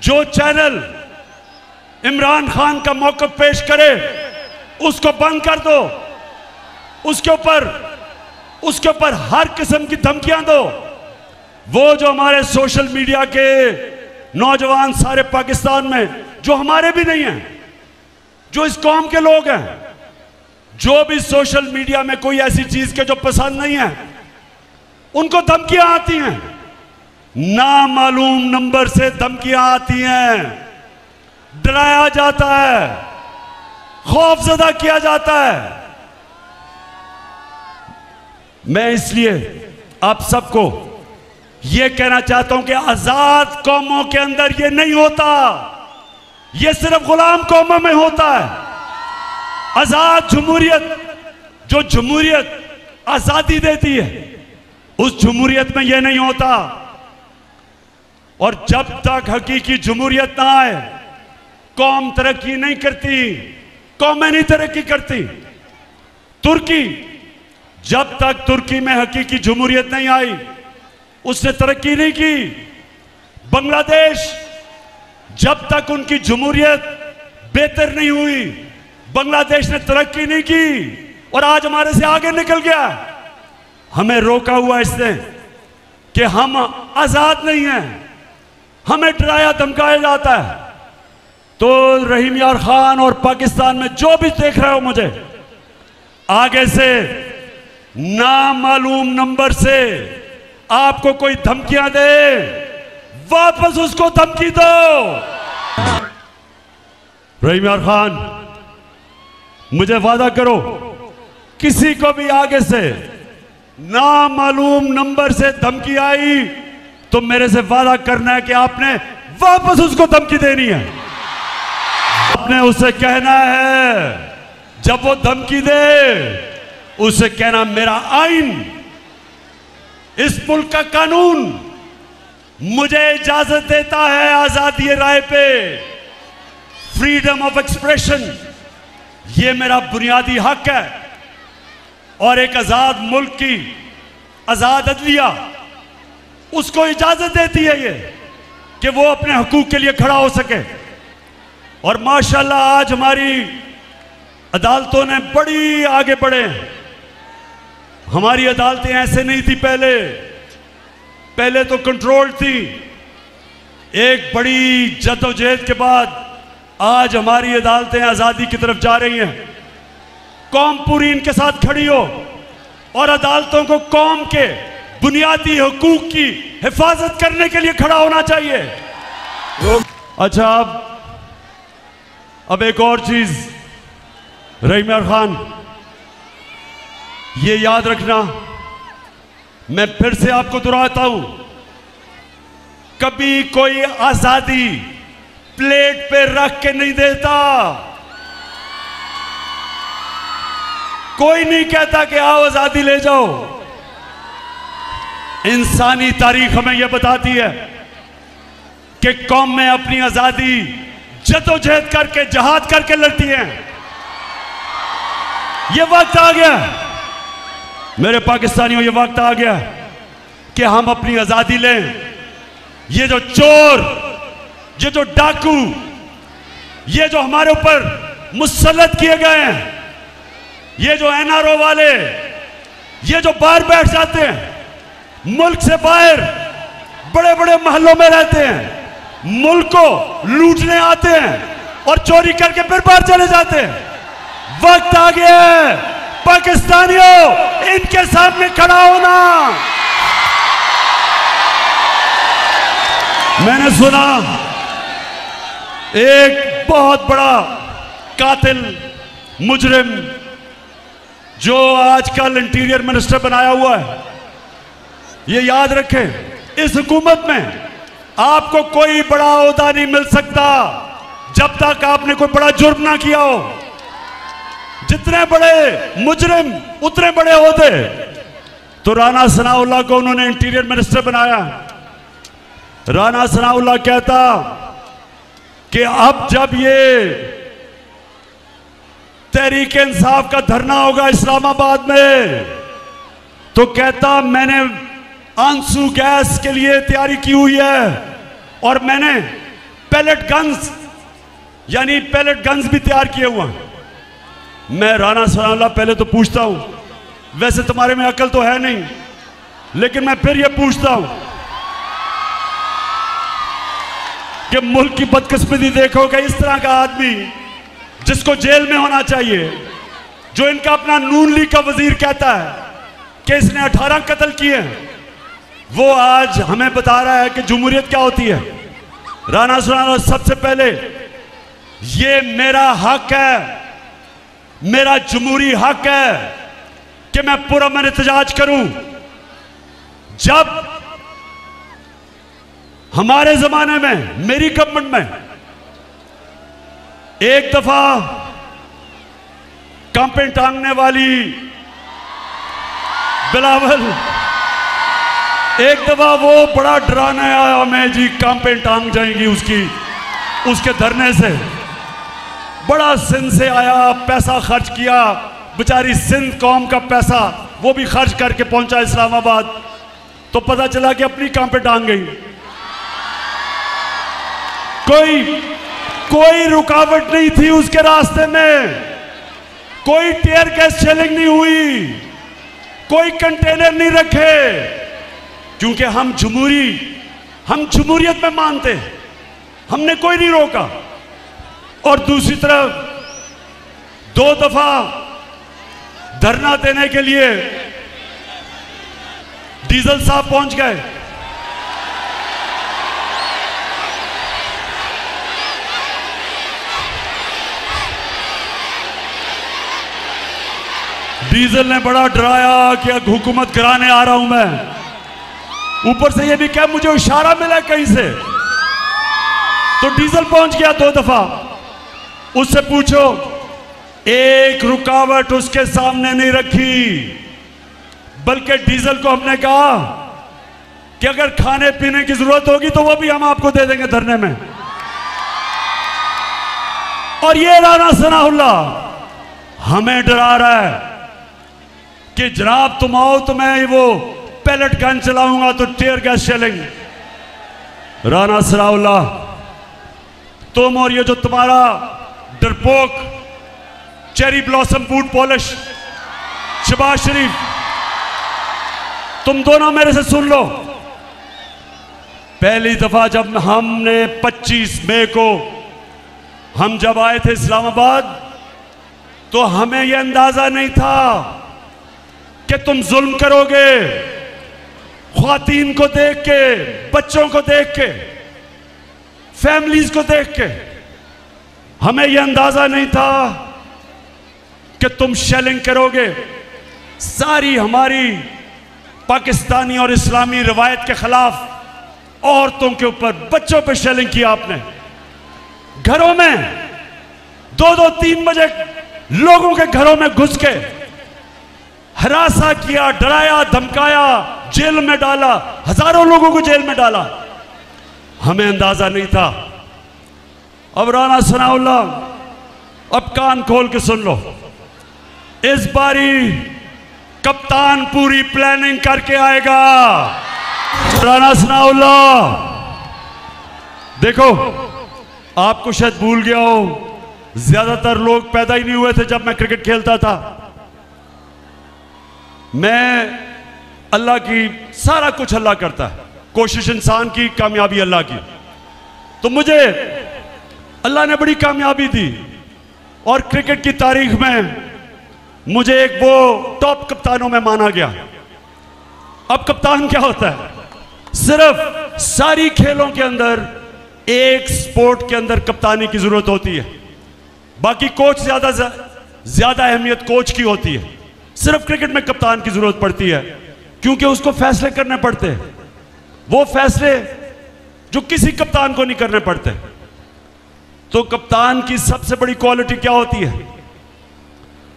जो चैनल इमरान खान का मौकफ पेश करे, उसको बंद कर दो। उसके ऊपर उसके ऊपर हर किस्म की धमकियाँ दो। वो जो हमारे सोशल मीडिया के नौजवान सारे पाकिस्तान में, जो हमारे भी नहीं हैं, जो इस कौम के लोग हैं, जो भी सोशल मीडिया में कोई ऐसी चीज़ के जो पसंद नहीं है, उनको धमकियाँ आती हैं। नामालूम नंबर से धमकियाँ आती हैं। डराया जाता है। खौफजदा किया जाता है। मैं इसलिए आप सबको यह कहना चाहता हूँ कि आज़ाद कौमों के अंदर यह नहीं होता। यह सिर्फ़ गुलाम कौमों में होता है। आज़ाद जमहूरियत, जो जमहूरियत आज़ादी देती है, उस जमहूरियत में यह नहीं होता। और जब तक हकीकी जमहूरियत ना आए, कौम तरक्की नहीं करती, कौमें नहीं तरक्की करती। तुर्की, जब तक तुर्की में हकीकी जमहूरियत नहीं आई, उसने तरक्की नहीं की। बांग्लादेश, जब तक उनकी जमहूरियत बेहतर नहीं हुई, बांग्लादेश ने तरक्की नहीं की और आज हमारे से आगे निकल गया। हमें रोका हुआ इसने कि हम आज़ाद नहीं हैं। हमें डराया, धमकाया जाता है। तो रहीम यार खान और पाकिस्तान में जो भी देख रहे हो मुझे, आगे से नामालूम नंबर से आपको कोई धमकियाँ दे, वापस उसको धमकी दो। रहीम यार खान, मुझे वादा करो, किसी को भी आगे से नामालूम नंबर से धमकी आई तो मेरे से वादा करना है कि आपने वापस उसको धमकी देनी है। आपने उसे कहना है, जब वो धमकी दे, उसे कहना मेरा आइन, इस मुल्क का कानून मुझे इजाज़त देता है आज़ादी राय पे। फ्रीडम ऑफ़ एक्सप्रेशन ये मेरा बुनियादी हक है। और एक आज़ाद मुल्क की आज़ाद अदलिया उसको इजाज़त देती है ये, कि वो अपने हकूक के लिए खड़ा हो सके। और माशाल्लाह, आज हमारी अदालतों ने बड़ी आगे बढ़े। हमारी अदालतें ऐसे नहीं थी पहले। पहले तो कंट्रोल थी। एक बड़ी जदोजहद के बाद आज हमारी अदालतें आज़ादी की तरफ़ जा रही हैं। कौम पूरी इनके साथ खड़ी हो और अदालतों को कौम के बुनियादी हकूक की हिफाजत करने के लिए खड़ा होना चाहिए। अच्छा अब अब एक और चीज़। रहीमर खान, ये याद रखना, मैं फिर से आपको दोहराता हूँ। कभी कोई आज़ादी प्लेट पे रख के नहीं देता। कोई नहीं कहता कि आओ आज़ादी ले जाओ। इंसानी तारीख हमें यह बताती है कि कौम में अपनी आज़ादी जदोजहद करके, जहाद करके लड़ती है। यह वक्त आ गया। मेरे पाकिस्तानियों ये वक्त आ गया कि हम अपनी आज़ादी लें। ये जो चोर, ये जो डाकू, ये जो हमारे ऊपर मुसलत किए गए हैं, ये जो एनआरओ वाले, ये जो बाहर बैठ जाते हैं मुल्क से बाहर बड़े बड़े महलों में रहते हैं। मुल्क को लूटने आते हैं और चोरी करके फिर बाहर चले जाते हैं। वक्त आ गया है, पाकिस्तानियों, इनके सामने खड़ा होना। मैंने सुना, एक बहुत बड़ा कातिल मुजरिम जो आजकल इंटीरियर मिनिस्टर बनाया हुआ है ये याद रखें, इस हुकूमत में आपको कोई बड़ा अहदा नहीं मिल सकता जब तक आपने कोई बड़ा जुर्म ना किया हो। जितने बड़े मुजरिम, उतने बड़े होते तो राना सनाउल्ला को उन्होंने इंटीरियर मिनिस्टर बनाया। राना सनाउल्ला कहता कि अब जब ये तहरीक इंसाफ का धरना होगा इस्लामाबाद में तो कहता मैंने आँसू गैस के लिए तैयारी की हुई है। और मैंने पैलेट गन्स यानी पैलेट गन्स भी तैयार किए हुए हैं। मैं राना सनाउल्लाह पहले तो पूछता हूँ, वैसे तुम्हारे में अकल तो है नहीं, लेकिन मैं फिर यह पूछता हूँ कि मुल्क की बदकिस्मती देखोगे इस तरह का आदमी जिसको जेल में होना चाहिए, जो इनका अपना नून लीग का वज़ीर कहता है कि इसने 18 कत्ल किए हैं। वो आज हमें बता रहा है कि जमहूरियत क्या होती है। राना सुना सबसे पहले ये मेरा हक है, मेरा जमहूरी हक है कि मैं पूरा मन एहतजाज करूँ। जब हमारे जमाने में, मेरी गवर्नमेंट में एक दफ़ा कांपे टांगने वाली बिलावल एक दफ़ा वो बड़ा डराने आया हमें जी, कांपे टांग जाएँगी उसकी, उसके धरने से। बड़ा सिंध से आया, पैसा खर्च किया, बेचारी सिंध कौम का पैसा, वो भी खर्च करके पहुँचा इस्लामाबाद। तो पता चला कि अपनी कांपे टांग गई। कोई कोई रुकावट नहीं थी उसके रास्ते में। कोई टेयर गैस शेलिंग नहीं हुई। कोई कंटेनर नहीं रखे। क्योंकि हम जमहूरी हम जमहूरियत में मानते हैं। हमने कोई नहीं रोका। और दूसरी तरफ़, दो दफ़ा धरना देने के लिए डीजल साहब पहुँच गए। डीजल ने बड़ा डराया कि हुकूमत कराने आ रहा हूँ मैं। ऊपर से ये भी क्या मुझे इशारा मिला कहीं से। तो डीजल पहुँच गया दो दफ़ा। उससे पूछो, एक रुकावट उसके सामने नहीं रखी, बल्कि डीजल को हमने कहा कि अगर खाने पीने की ज़रूरत होगी तो वो भी हम आपको दे देंगे धरने में। और ये राना सनाउल्ला हमें डरा रहा है कि जनाब तुम आओ तो मैं वो पैलेट गन चलाऊँगा तो टेयर गैस चलेंगे। राना सराउल्ला तुम और ये जो तुम्हारा डरपोक cherry blossom boot polish Shehbaz Sharif, तुम दोनों मेरे से सुन लो। पहली दफ़ा जब हमने 25 मई को, हम जब आए थे इस्लामाबाद तो हमें यह अंदाज़ा नहीं था कि तुम जुल्म करोगे। खातन को देख के, बच्चों को देख के फैमिलीज़ को देख के, हमें यह अंदाज़ा नहीं था कि तुम शेलिंग करोगे। सारी हमारी पाकिस्तानी और इस्लामी रवायत के खिलाफ औरतों के ऊपर, बच्चों पर शेलिंग किया आपने। घरों में, दो दो तीन बजे लोगों के घरों में घुस के हरासा किया, डराया, धमकाया, जेल में डाला, हज़ारों लोगों को जेल में डाला। हमें अंदाज़ा नहीं था। अब राना सनाउल्ला अब कान खोल के सुन लो। इस बारी कप्तान पूरी प्लानिंग करके आएगा। राना सनाउल्ला देखो, आपको शायद भूल गया हो, ज़्यादातर लोग पैदा ही नहीं हुए थे जब मैं क्रिकेट खेलता था। मैं अल्लाह की सारा कुछ अल्लाह करता है। कोशिश इंसान की, कामयाबी अल्लाह की। तो मुझे अल्लाह ने बड़ी कामयाबी दी। और क्रिकेट की तारीख में मुझे एक वो टॉप कप्तानों में माना गया। अब कप्तान क्या होता है? सिर्फ़ सारी खेलों के अंदर, एक स्पोर्ट के अंदर कप्तानी की ज़रूरत होती है। बाकी कोच ज़्यादा ज़्यादा अहमियत कोच की होती है। सिर्फ़ क्रिकेट में कप्तान की ज़रूरत पड़ती है, क्योंकि उसको फैसले करने पड़ते हैं। वो फैसले जो किसी कप्तान को नहीं करने पड़ते। तो कप्तान की सबसे बड़ी क्वालिटी क्या होती है?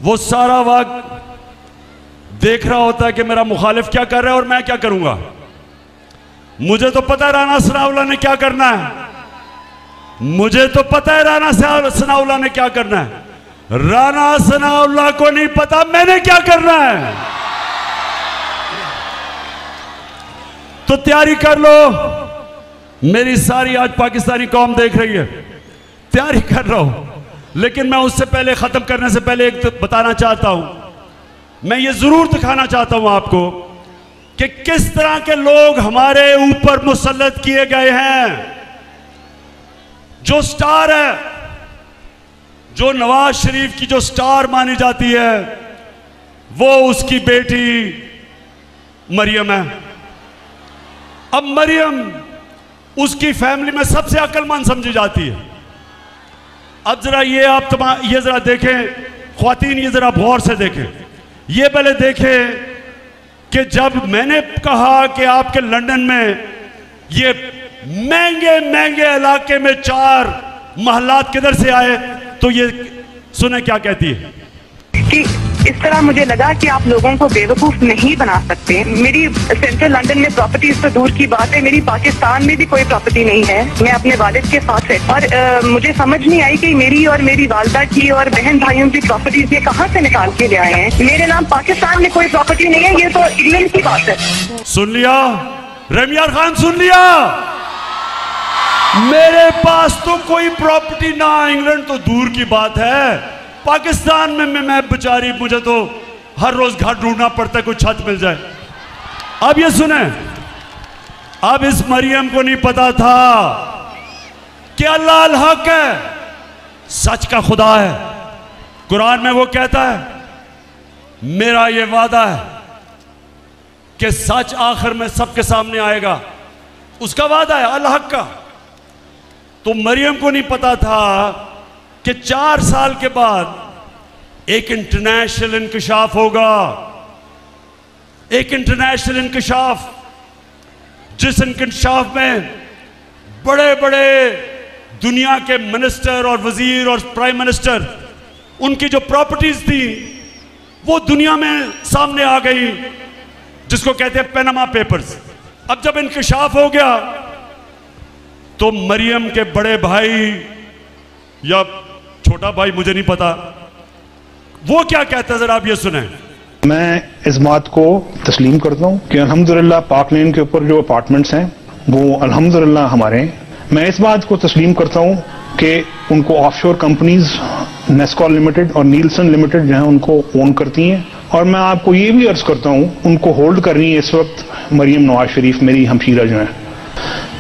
वो सारा वक्त देख रहा होता है कि मेरा मुखालिफ क्या कर रहा है और मैं क्या करूँगा। मुझे तो पता है राना सनाउल्ला ने क्या करना है। मुझे तो पता है राना सनाउल्ला ने क्या करना है। राना सनाउल्ला को नहीं पता, मैंने क्या करना है? तो तैयारी कर लो। मेरी सारी आज पाकिस्तानी कौम देख रही है। तैयारी कर रहा हूँ। लेकिन मैं उससे पहले खत्म करने से पहले एक तो बताना चाहता हूँ। मैं ये ज़रूर दिखाना चाहता हूँ आपको कि किस तरह के लोग हमारे ऊपर मुसलत किए गए हैं। जो स्टार है जो नवाज़ शरीफ की जो स्टार मानी जाती है, वो उसकी बेटी मरियम है। अब मरियम उसकी फैमिली में सबसे अक्लमंद समझी जाती है। अब जरा ये आप तमाम ये जरा देखें खातन ये जरा गौर से देखें। ये पहले देखें कि जब मैंने कहा कि आपके लंदन में ये महँगे महँगे इलाके में चार महलात किधर से आए तो ये सुने क्या कहती है? कि इस तरह मुझे लगा कि आप लोगों को बेवकूफ़ नहीं बना सकते। मेरी सेंट्रल लंदन में प्रॉपर्टी तो दूर की बात है मेरी पाकिस्तान में भी कोई प्रॉपर्टी नहीं है। मैं अपने वालिद के साथ है। और आ, मुझे समझ नहीं आई कि मेरी और मेरी वालदा की और बहन भाइयों की प्रॉपर्टीज़ ये कहाँ से निकाल के ले आए हैं? मेरे नाम पाकिस्तान में कोई प्रॉपर्टी नहीं है ये तो इंग्लैंड की बात है। सुन लिया? रमियार खान सुन लिया? मेरे पास तो कोई प्रॉपर्टी ना इंग्लैंड तो दूर की बात है। पाकिस्तान में मैं, मैं बेचारी मुझे तो हर रोज घर ढूंढना पड़ता है कोई छत मिल जाए। अब ये सुने अब इस मरियम को नहीं पता था कि अल्लाह अल हक है। सच का खुदा है। कुरान में वो कहता है मेरा ये वादा है कि सच आखिर में सबके सामने आएगा। उसका वादा है अल्लाह का। तो मरियम को नहीं पता था कि चार साल के बाद एक इंटरनेशनल इंकशाफ होगा। एक इंटरनेशनल इंकशाफ, जिस इंकशाफ में बड़े बड़े दुनिया के मिनिस्टर और वज़ीर और प्राइम मिनिस्टर, उनकी जो प्रॉपर्टीज़ थी, वो दुनिया में सामने आ गई, जिसको कहते हैं पेनामा पेपर्स अब जब इंकशाफ हो गया तो मरियम के बड़े भाई या छोटा भाई, मुझे नहीं पता। वो क्या कहता है, जरा आप ये सुने। मैं इस बात को तस्लीम करता हूँ कि अल्हम्दुलिल्लाह, पाक लेन के ऊपर जो अपार्टमेंट्स हैं, वो अल्हम्दुलिल्लाह हमारे हैं। मैं इस बात को तस्लीम करता हूँ कि उनको ऑफशोर कंपनीज़ नेस्कॉल लिमिटेड और नीलसन लिमिटेड जो है, उनको ओन करती हैं। और मैं आपको ये भी अर्ज़ करता हूँ, उनको होल्ड कर रही है इस वक्त मरियम नवाज़ शरीफ, मेरी हमशीरा जो है।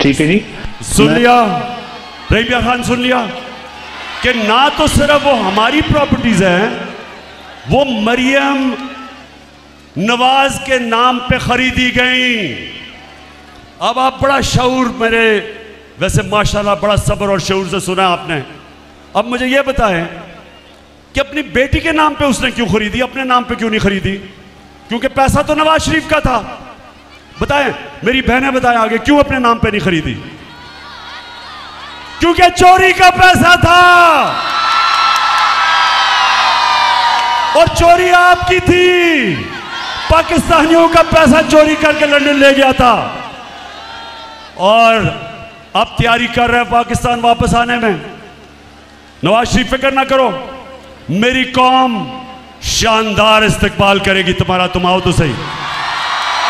ठीक है जी? सुन लिया। रबिया खान सुन लिया। कि ना तो सिर्फ़ वो हमारी प्रॉपर्टीज़ हैं वो मरियम नवाज़ के नाम पे खरीदी गई। अब आप बड़ा शऊर मेरे वैसे माशाल्लाह बड़ा सब्र और शऊर से सुना आपने। अब मुझे ये बताएँ कि अपनी बेटी के नाम पे उसने क्यों खरीदी अपने नाम पे क्यों नहीं खरीदी? क्योंकि पैसा तो नवाज़ शरीफ का था। बताएँ मेरी बहनें बताएँ आगे क्यों अपने नाम पे नहीं खरीदी? क्योंकि चोरी का पैसा था। और चोरी आपकी थी। पाकिस्तानियों का पैसा चोरी करके लंदन ले गया था। और अब तैयारी कर रहे हैं पाकिस्तान वापस आने में। नवाज़ शरीफ, फ़िक्र ना करो। मेरी कौम शानदार इस्तकबाल करेगी, तुम्हारा तुम आओ तो सही।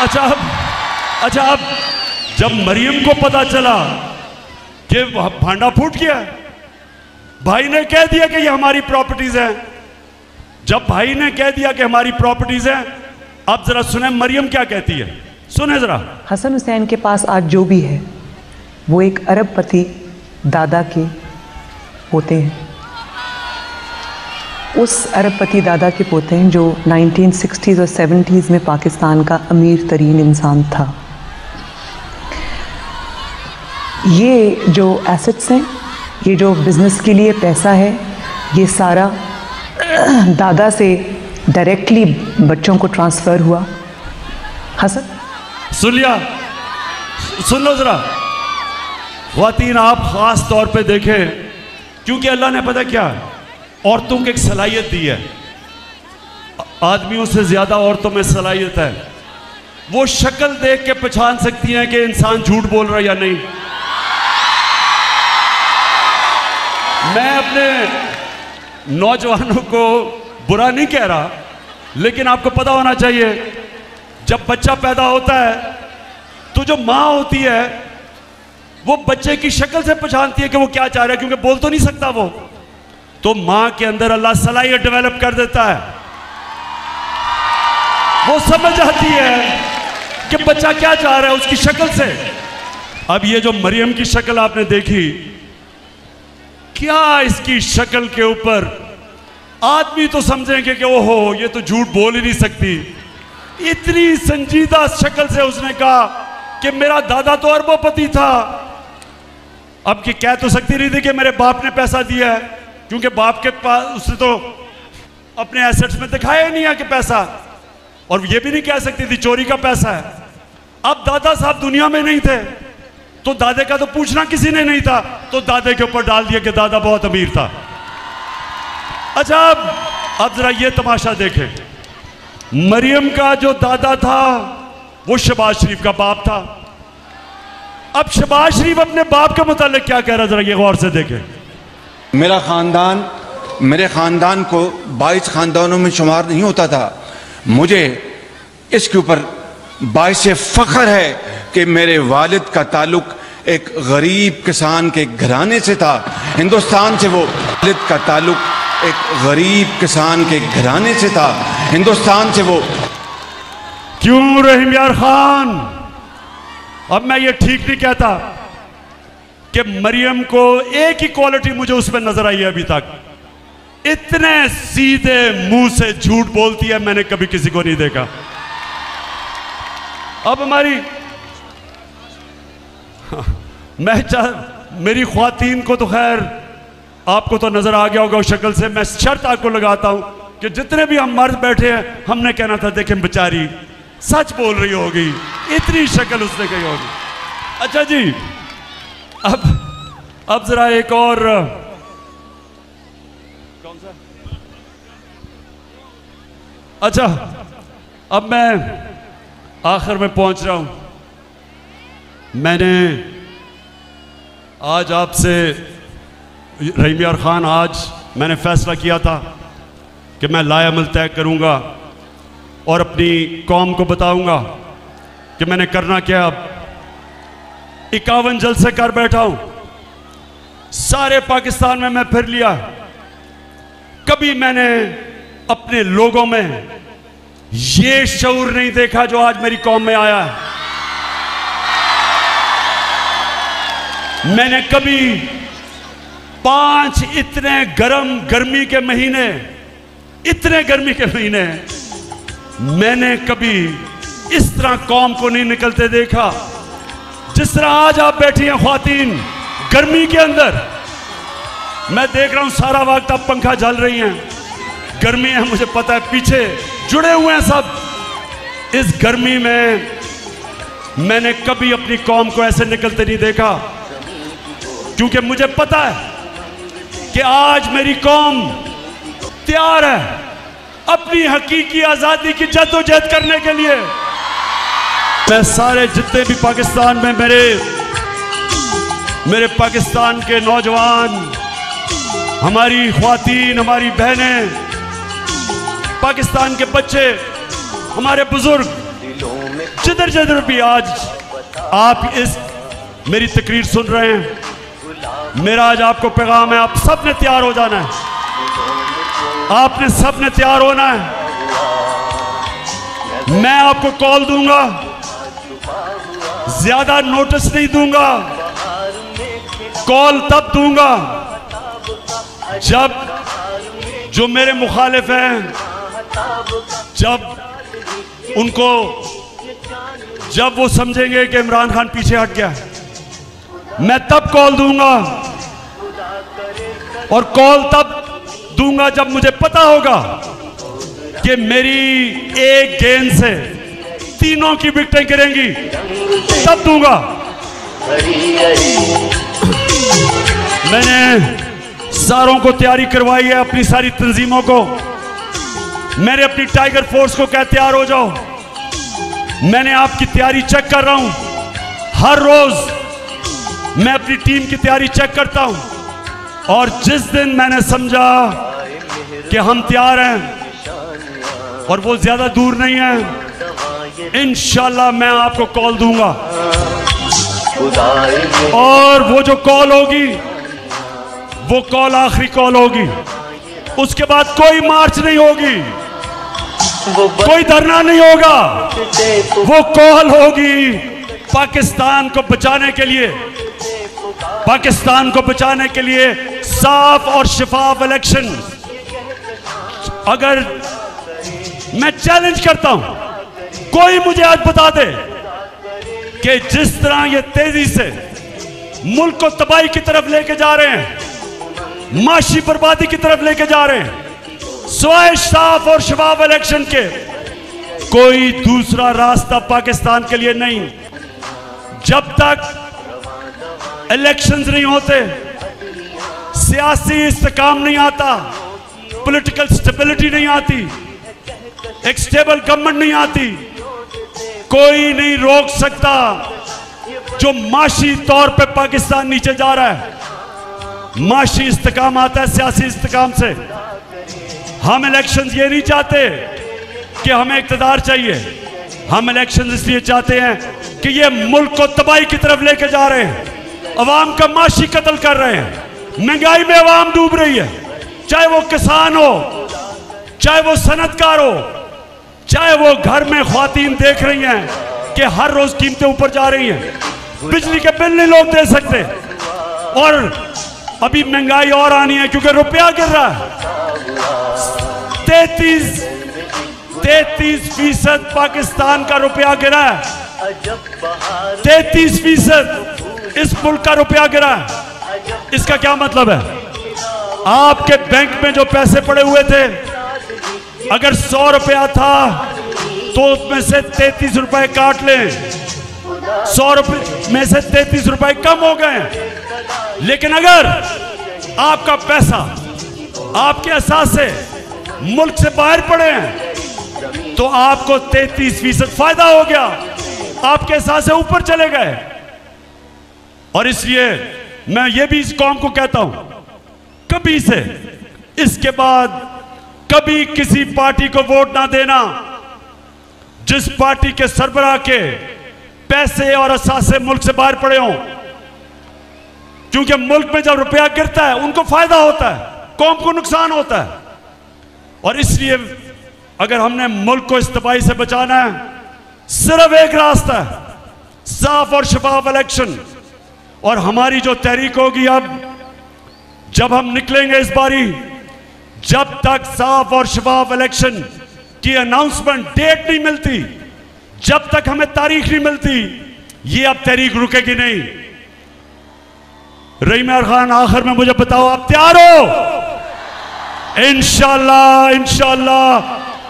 अच्छा अब अच्छा अब जब मरियम को पता चला कि भांडा फूट गया। भाई ने कह दिया कि ये हमारी प्रॉपर्टीज़ हैं। जब भाई ने कह दिया कि हमारी प्रॉपर्टीज़ हैं, अब जरा सुने मरियम क्या कहती है। सुने जरा। हसन हुसैन के पास आज जो भी है, वो एक अरबपति दादा के पोते हैं। उस अरबपति दादा के पोते हैं जो 1960s और 70s में पाकिस्तान का अमीर तरीन इंसान था। ये जो एसेट्स हैं, ये जो बिज़नेस के लिए पैसा है, ये सारा दादा से डायरेक्टली बच्चों को ट्रांसफ़र हुआ। हसन सुन लिया सुन लो जरा। खातन, आप खास तौर पे देखें, क्योंकि अल्लाह ने पता क्या, औरतों को एक सलाहियत दी है। आदमियों से ज़्यादा औरतों में सलाहियत है। वो शक्ल देख के पहचान सकती हैं कि इंसान झूठ बोल रहा है या नहीं। मैं अपने नौजवानों को बुरा नहीं कह रहा, लेकिन आपको पता होना चाहिए, जब बच्चा पैदा होता है तो जो माँ होती है, वो बच्चे की शक्ल से पहचानती है कि वो क्या चाह रहा है, क्योंकि बोल तो नहीं सकता वो। तो माँ के अंदर अल्लाह सलाहियत डेवलप कर देता है। वो समझ आती है कि बच्चा क्या चाह रहा है उसकी शक्ल से। अब ये जो मरियम की शक्ल आपने देखी क्या इसकी शक्ल के ऊपर? आदमी तो समझेंगे कि ओहो, ये तो झूठ बोल ही नहीं सकती। इतनी संजीदा शक्ल से उसने कहा कि मेरा दादा तो अरबोपति था। अब कि कह तो सकती नहीं थी कि मेरे बाप ने पैसा दिया है, क्योंकि बाप के पास उसने तो अपने एसेट्स में दिखाया नहीं है कि पैसा। और ये भी नहीं कह सकती थी, चोरी का पैसा है। अब दादा साहब दुनिया में नहीं थे। तो दादे का तो पूछना किसी ने नहीं था। तो दादे के ऊपर डाल दिया कि दादा बहुत अमीर था। अच्छा अब अब जरा ये तमाशा देखें। मरियम का जो दादा था, वो शबाज शरीफ का बाप था। अब शबाज शरीफ अपने बाप के मुतालिक क्या कह रहा जरा ये गौर से देखें। मेरा ख़ानदान, मेरे ख़ानदान को बाईस ख़ानदानों में शुमार नहीं होता था। मुझे इसके ऊपर बाईस फ़ख्र है कि मेरे वालिद का ताल्लुक एक गरीब किसान के घराने से था। हिंदुस्तान से वो वालिद का ताल्लुक एक गरीब किसान के घराने से था। हिंदुस्तान से वो क्यों रहीम यार खान? अब मैं ये ठीक नहीं कहता कि मरियम को एक ही क्वालिटी मुझे उसमें नज़र आई है अभी तक। इतने सीधे मुँह से झूठ बोलती है, मैंने कभी किसी को नहीं देखा। अब हमारी मैं चाह, मेरी खातन को तो खैर आपको तो नज़र आ गया होगा उस शक्ल से। मैं शर्त आपको लगाता हूँ कि जितने भी हम मर्द बैठे हैं, हमने कहना था, देखें, बेचारी, सच बोल रही होगी। इतनी शक्ल उसने कही होगी। अच्छा जी, अब अब जरा एक और, कौन सा? अच्छा अब मैं आखिर में पहुँच रहा हूँ। मैंने आज आपसे रहीम खान, आज मैंने फैसला किया था कि मैं लायामल तय करूँगा और अपनी कौम को बताऊँगा कि मैंने करना क्या अब। इक्यावन जलसे कर बैठा हूँ। सारे पाकिस्तान में मैं फिर लिया। कभी मैंने अपने लोगों में ये शऊर नहीं देखा जो आज मेरी कौम में आया है। मैंने कभी पाँच इतने गर्म गर्मी के महीने, इतने गर्मी के महीने मैंने कभी इस तरह कौम को नहीं निकलते देखा, जिस तरह आज आप बैठी हैं खातन, गर्मी के अंदर। मैं देख रहा हूँ सारा वक्त आप पंखा जल रही हैं। गर्मी है, मुझे पता है, पीछे जुड़े हुए हैं सब। इस गर्मी में मैंने कभी अपनी कौम को ऐसे निकलते नहीं देखा, क्योंकि मुझे पता है कि आज मेरी कौम तैयार है अपनी हकीकी आज़ादी की जद्दोजहद करने के लिए। मैं सारे जितने भी पाकिस्तान में मेरे मेरे पाकिस्तान के नौजवान, हमारी खातन हमारी बहनें पाकिस्तान के बच्चे, हमारे बुज़ुर्ग, जिधर जिधर भी आज आप इस मेरी तकरीर सुन रहे हैं, मेरा आज आपको पैगाम है, आप सबने तैयार हो जाना है। आपने सबने तैयार होना है। मैं आपको कॉल दूँगा, ज़्यादा नोटिस नहीं दूँगा, कॉल तब दूँगा, जब जो मेरे मुखालिफ हैं जब उनको, जब वो समझेंगे कि इमरान खान पीछे हट गया मैं तब कॉल दूँगा और कॉल तब दूँगा जब मुझे पता होगा कि मेरी एक गेंद से तीनों की विकटें गिरेंगी। तब दूँगा। मैंने सारों को तैयारी करवाई है अपनी सारी तंजीमों को। मैंने अपनी टाइगर फोर्स को कह तैयार हो जाओ। मैंने आपकी तैयारी चेक कर रहा हूँ। हर रोज मैं अपनी टीम की तैयारी चेक करता हूँ। और जिस दिन मैंने समझा कि हम तैयार हैं, और वो ज़्यादा दूर नहीं है, इंशाल्लाह मैं आपको कॉल दूँगा। और वो जो कॉल होगी, वो कॉल आखिरी कॉल होगी। उसके बाद कोई मार्च नहीं होगी। कोई धरना नहीं होगा। वो कॉल होगी पाकिस्तान को बचाने के लिए। पाकिस्तान को बचाने के लिए साफ़ और शफाफ इलेक्शन। अगर मैं चैलेंज करता हूँ कोई मुझे आज बता दे कि जिस तरह ये तेज़ी से मुल्क को तबाही की तरफ़ लेके जा रहे हैं माशी बर्बादी की तरफ़ लेके जा रहे हैं स्वाय साफ़ और शबाब इलेक्शन के। कोई दूसरा रास्ता पाकिस्तान के लिए नहीं। जब तक इलेक्शंस नहीं होते, सियासी इस्तेकाम नहीं आता, पॉलिटिकल स्टेबिलिटी नहीं आती, एक स्टेबल गवर्नमेंट नहीं आती, कोई नहीं रोक सकता जो माशी तौर पे पाकिस्तान नीचे जा रहा है। माशी इस्तेकाम आता है सियासी इस्तेकाम से। हम इलेक्शन ये नहीं चाहते कि हमें इकतदार चाहिए। हम इलेक्शन इसलिए चाहते हैं कि ये मुल्क को तबाही की तरफ़ लेके जा रहे हैं। अवाम का माशी कत्ल कर रहे हैं। महँगाई में अवाम डूब रही है। चाहे वो किसान हो, चाहे वो सनतकार हो, चाहे वो घर में खातन देख रही हैं कि हर रोज कीमतें ऊपर जा रही हैं। बिजली के बिल नहीं लोग दे सकते। और अभी महँगाई और आनी है क्योंकि रुपया गिर रहा है। तैतीस तैतीस फ़ीसद पाकिस्तान का रुपया गिरा है। तैतीस फ़ीसद इस मुल्क का रुपया गिरा है। इसका क्या मतलब है? आपके बैंक में जो पैसे पड़े हुए थे, अगर सौ रुपया था तो उसमें से तैतीस रुपए काट लें। सौ रुपए में से तैतीस रुपए कम हो गए। लेकिन अगर आपका पैसा आपके एहसास से मुल्क से बाहर पड़े हैं तो आपको 33 फ़ीसद फ़ायदा हो गया। आपके एहसास से ऊपर चले गए। और इसलिए मैं ये भी इस कौम को कहता हूँ, कभी से इसके बाद कभी किसी पार्टी को वोट ना देना, जिस पार्टी के सरबराह के पैसे और असासे मुल्क से बाहर पड़े हों, क्योंकि मुल्क में जब रुपया गिरता है, उनको फ़ायदा होता है। कौम को नुकसान होता है। और इसलिए अगर हमने मुल्क को इस तबाही से बचाना है, सिर्फ़ एक रास्ता है, साफ़ और शफाफ इलेक्शन और हमारी जो तहरीक होगी अब, जब हम निकलेंगे इस बारी, जब तक साफ़ और शफाफ इलेक्शन की अनाउंसमेंट डेट नहीं मिलती, जब तक हमें तारीख नहीं मिलती, ये अब तहरीक रुकेगी नहीं। रईमार खान, आखिर में मुझे बताओ, आप तैयार हो? इनशाला इनशाला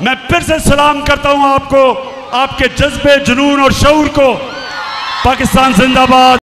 मैं फिर से सलाम करता हूँ आपको, आपके जज्बे, जुनून और शऊर को। पाकिस्तान जिंदाबाद।